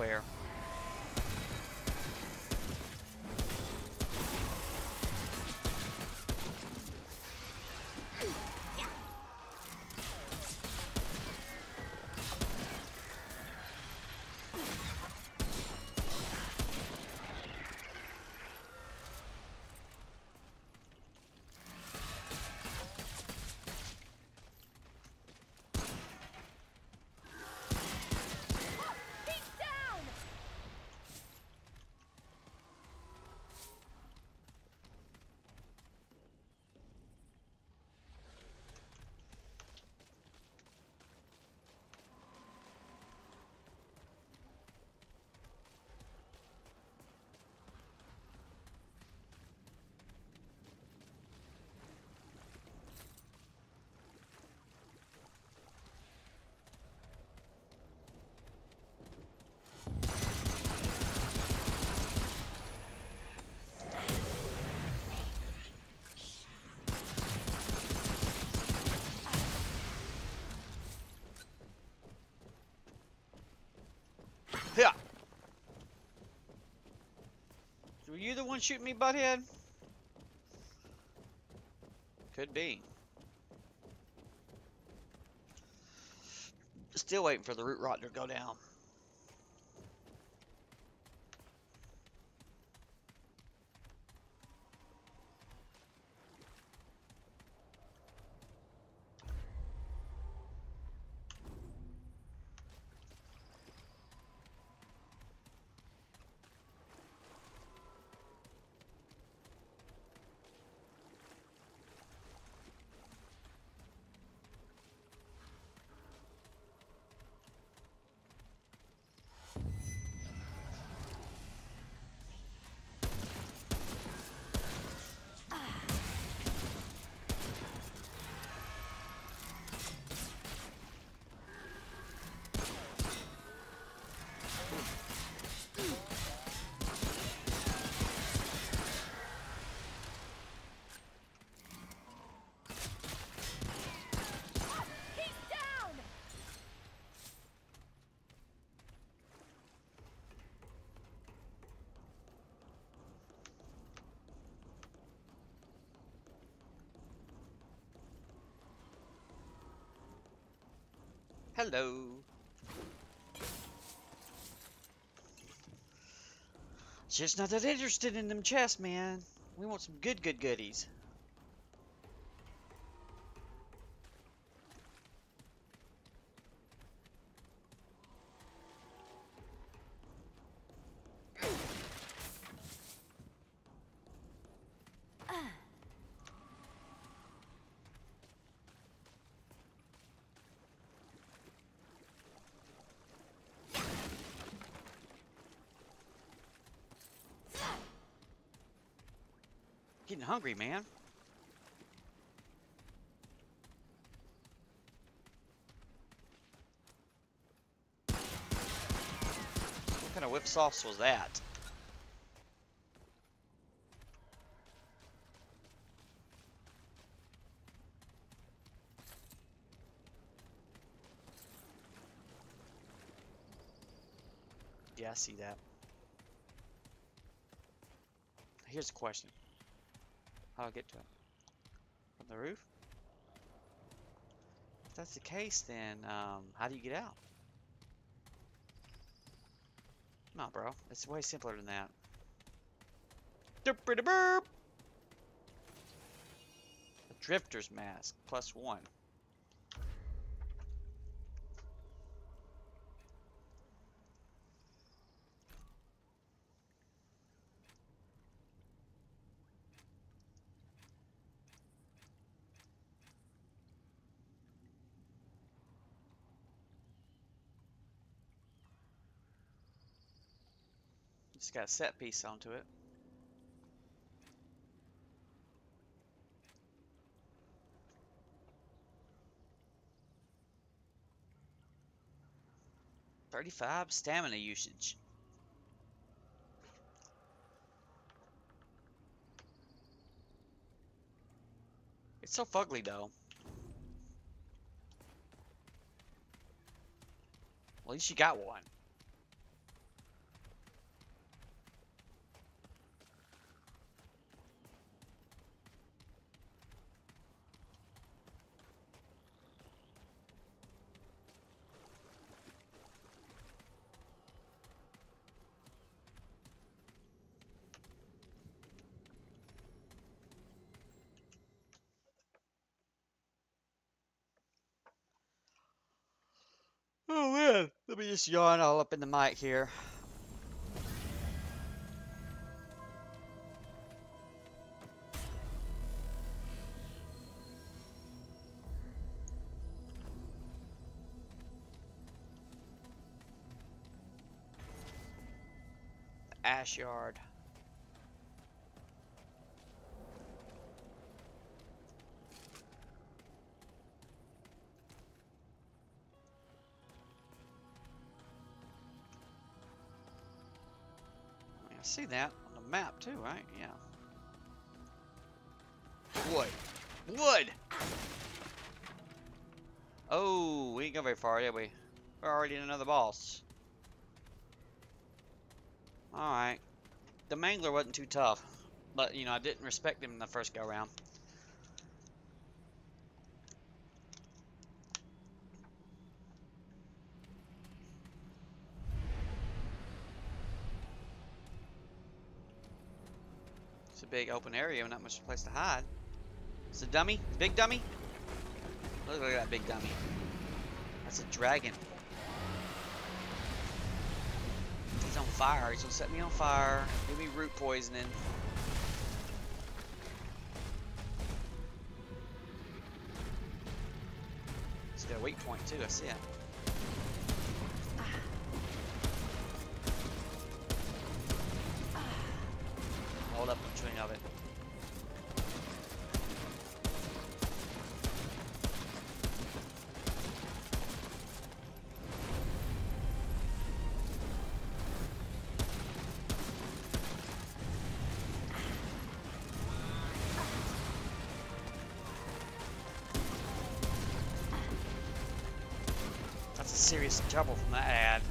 Where? The shooting me, butthead? Could be. Still waiting for the root rot to go down. Hello. Just not that interested in them chests, man. We want some good, good goodies. Hungry, man. What kind of whip sauce was that? Yeah, I see that. Here's a question. How do I get to it? From the roof? If that's the case, then um, how do you get out? Nah, bro. It's way simpler than that. The Drifter's Mask, plus one. Just got a set piece onto it. Thirty-five stamina usage. It's so fugly though. At least you got one. Oh man, let me just yawn all up in the mic here. Ash Yard. That on the map too, right? Yeah. Wood. Wood! Oh, we ain't go very far, did we? We're already in another boss. Alright. The Mangler wasn't too tough. But, you know, I didn't respect him in the first go round. Big open area, not much place to hide. It's a dummy? Big dummy? Look at that big dummy. That's a dragon. He's on fire. He's gonna set me on fire. Give me root poisoning. He's got a weak point too. I see it. A serious trouble from that ad.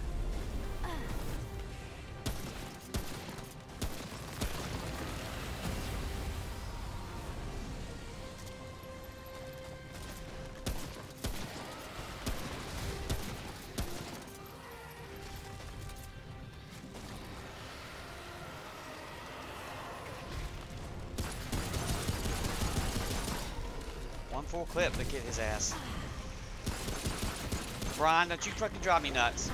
One full clip to get his ass. Brian, don't you fucking drive me nuts.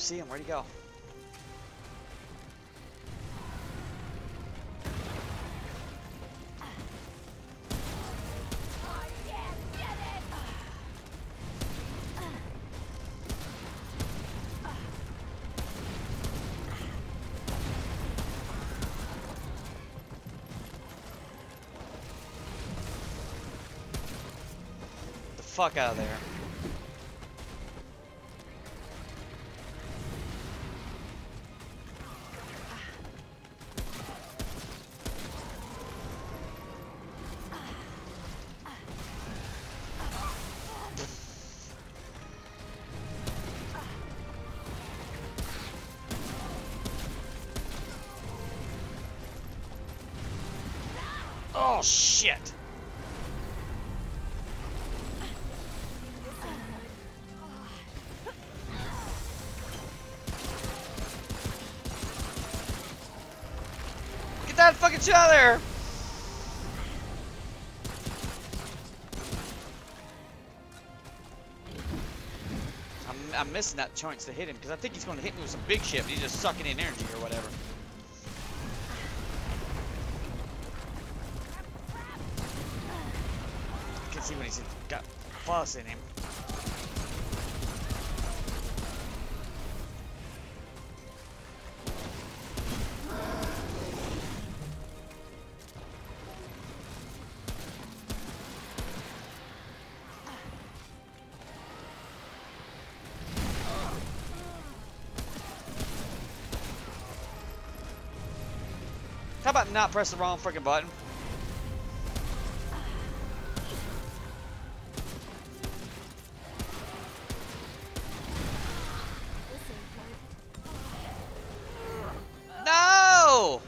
see him. Where'd he go? fuck out of there. Of there! I'm, I'm missing that chance to hit him because I think he's going to hit me with some big shit. He's just sucking in energy or whatever. I can see when he's got fuzz in him. About not press the wrong freaking button? No!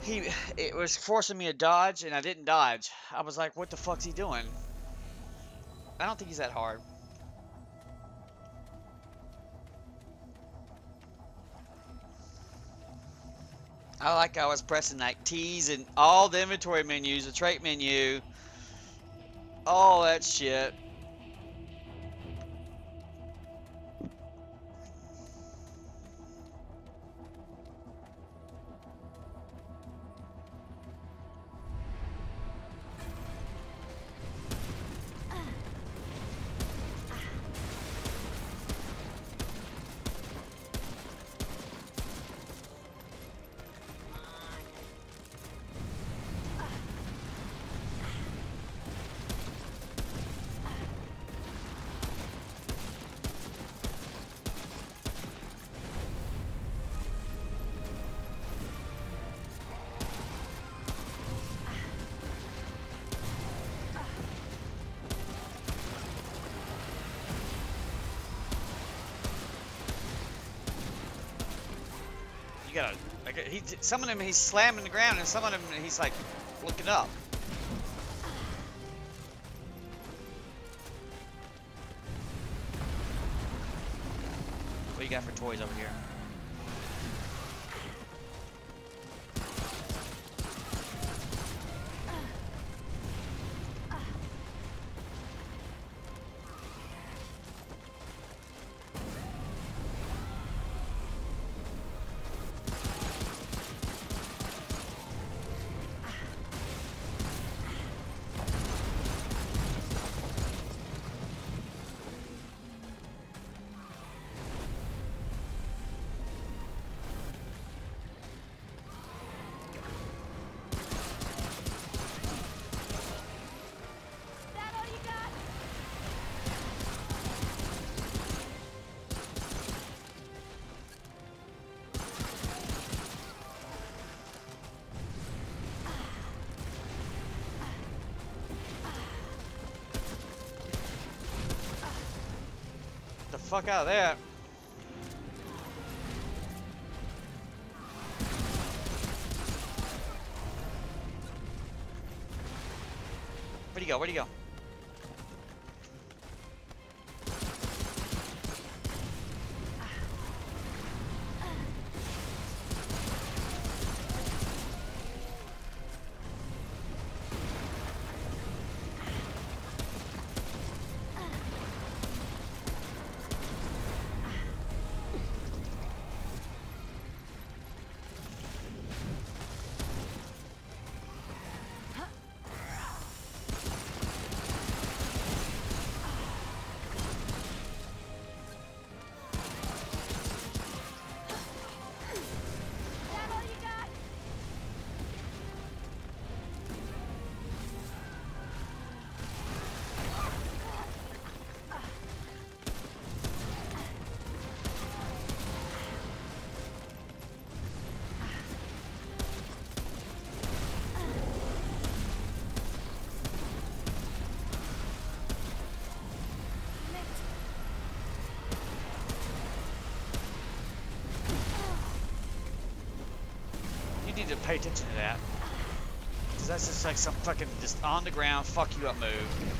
He, it was forcing me to dodge, and I didn't dodge. I was like, what the fuck's he doing? I don't think he's that hard. I like I was pressing like T's and all the inventory menus, the trait menu, all that shit. Some of them he's slamming the ground, and some of them he's like looking up. What you got for toys over here? Fuck out of there. Where'd he go? Where'd he go? Pay attention to that. Cause that's just like some fucking just on the ground fuck you up move.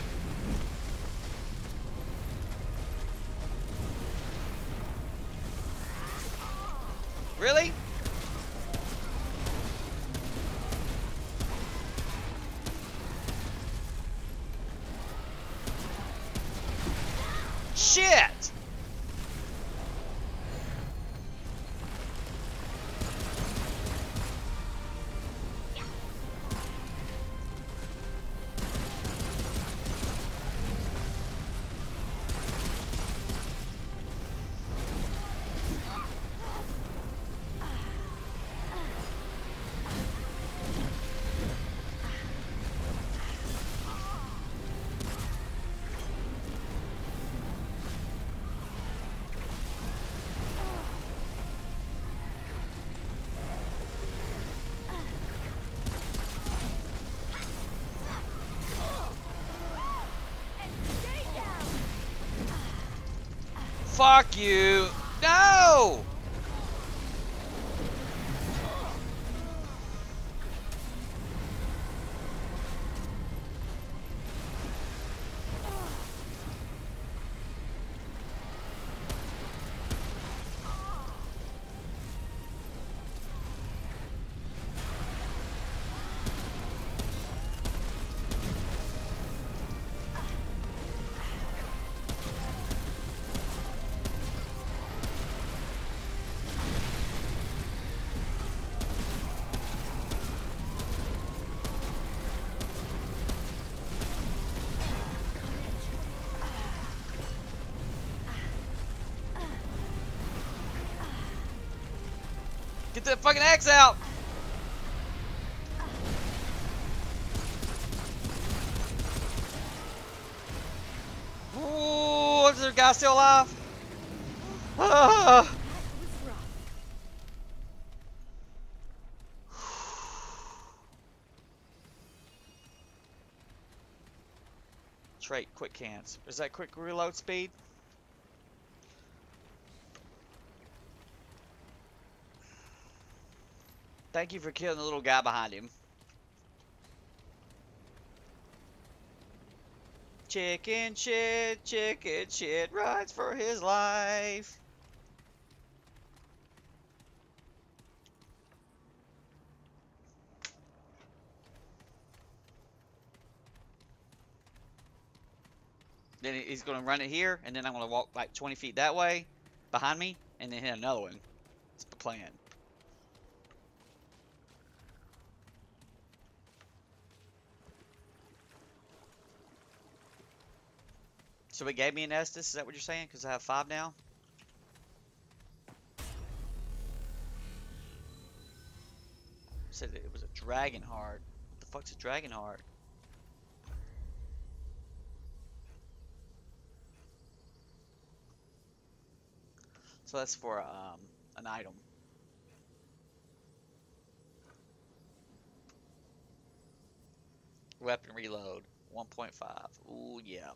Fuck you! No! The fucking axe out! Ooh, is there a guy still alive? Trait, quick hands. Is that quick reload speed? Thank you for killing the little guy behind him. Chicken shit, chicken shit, rides for his life. Then he's gonna run it here, and then I'm gonna walk like 20 feet that way, behind me, and then hit another one. It's the plan. So it gave me an Estus, is that what you're saying? Because I have five now? Said it was a dragon heart. What the fuck's a dragon heart? So that's for um, an item. Weapon reload, 1.5. Ooh, yeah.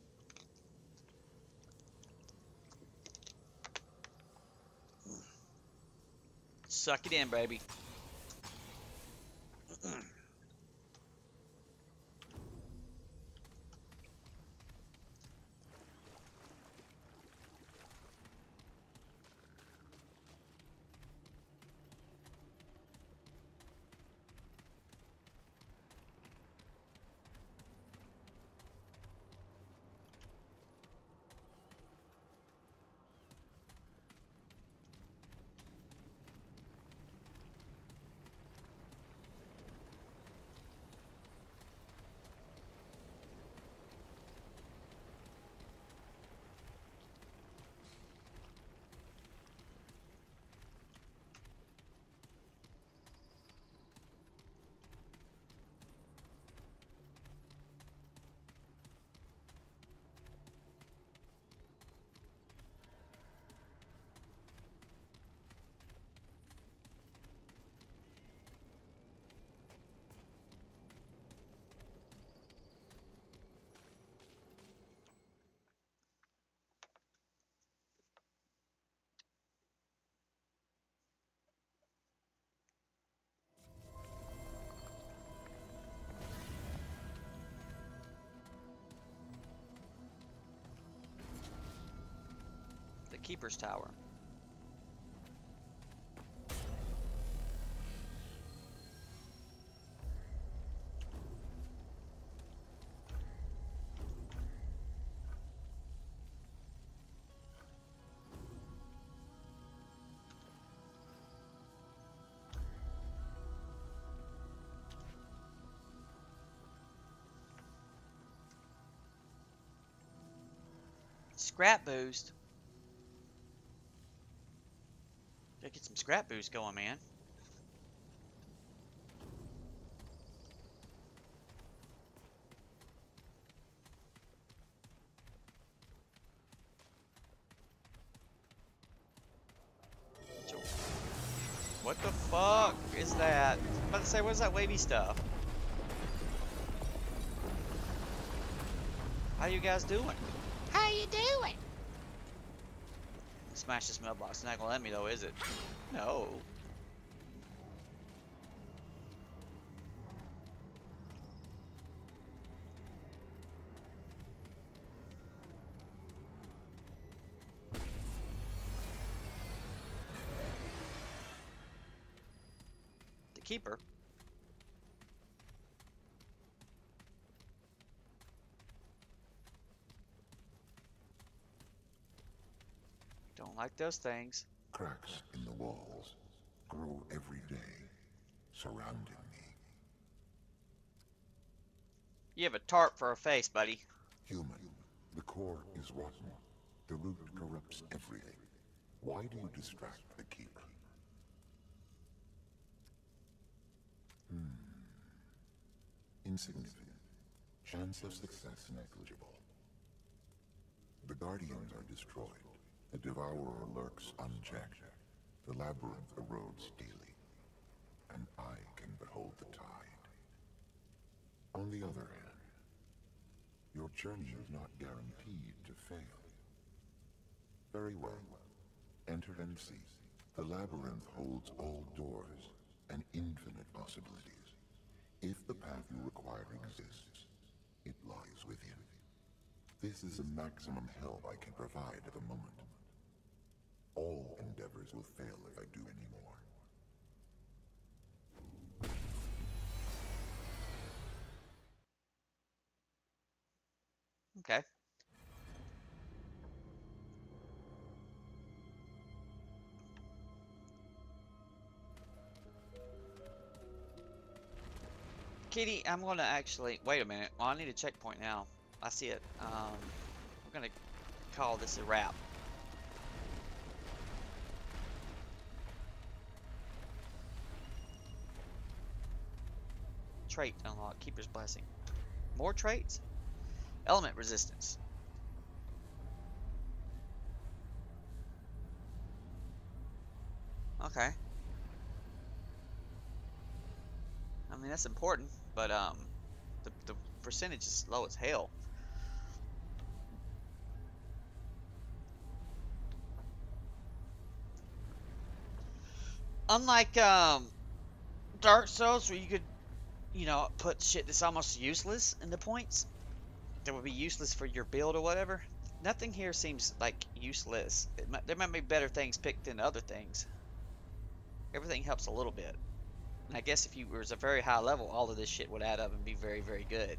Suck it in, baby. Keeper's Tower. Scrap boost. Gotta get some scrap boost going, man. What the fuck is that? I'm about to say, what is that wavy stuff? How you guys doing? How you doing? Smash this mailbox. It's not gonna let me though, is it? No. The keeper. Like those things.
Cracks in the walls grow every day, surrounding me.
You have a tarp for a face, buddy.
Human, the core is rotten. The root corrupts everything. Why do you distract the keeper? Hmm. Insignificant. Chance of success negligible. The Guardians are destroyed. The Devourer lurks unchecked. The Labyrinth erodes daily. And I can behold the tide. On the other hand, your journey is not guaranteed to fail. Very well. Enter and see. The Labyrinth holds all doors and infinite possibilities. If the path you require exists, it lies within. This is the maximum help I can provide at the moment. All endeavors will fail if I do more.
Okay. Kitty, I'm gonna actually wait a minute. Well, I need a checkpoint now. I see it. Um, we're gonna call this a wrap. Trait unlocked. Keeper's blessing. More traits? Element resistance. Okay. I mean, that's important, but um, the, the percentage is low as hell. Unlike um, Dark Souls, where you could, you know, put shit that's almost useless in the points, that would be useless for your build or whatever. Nothing here seems like useless. Might, there might be better things picked than other things. Everything helps a little bit. And I guess if you was a very high level, all of this shit would add up and be very, very good.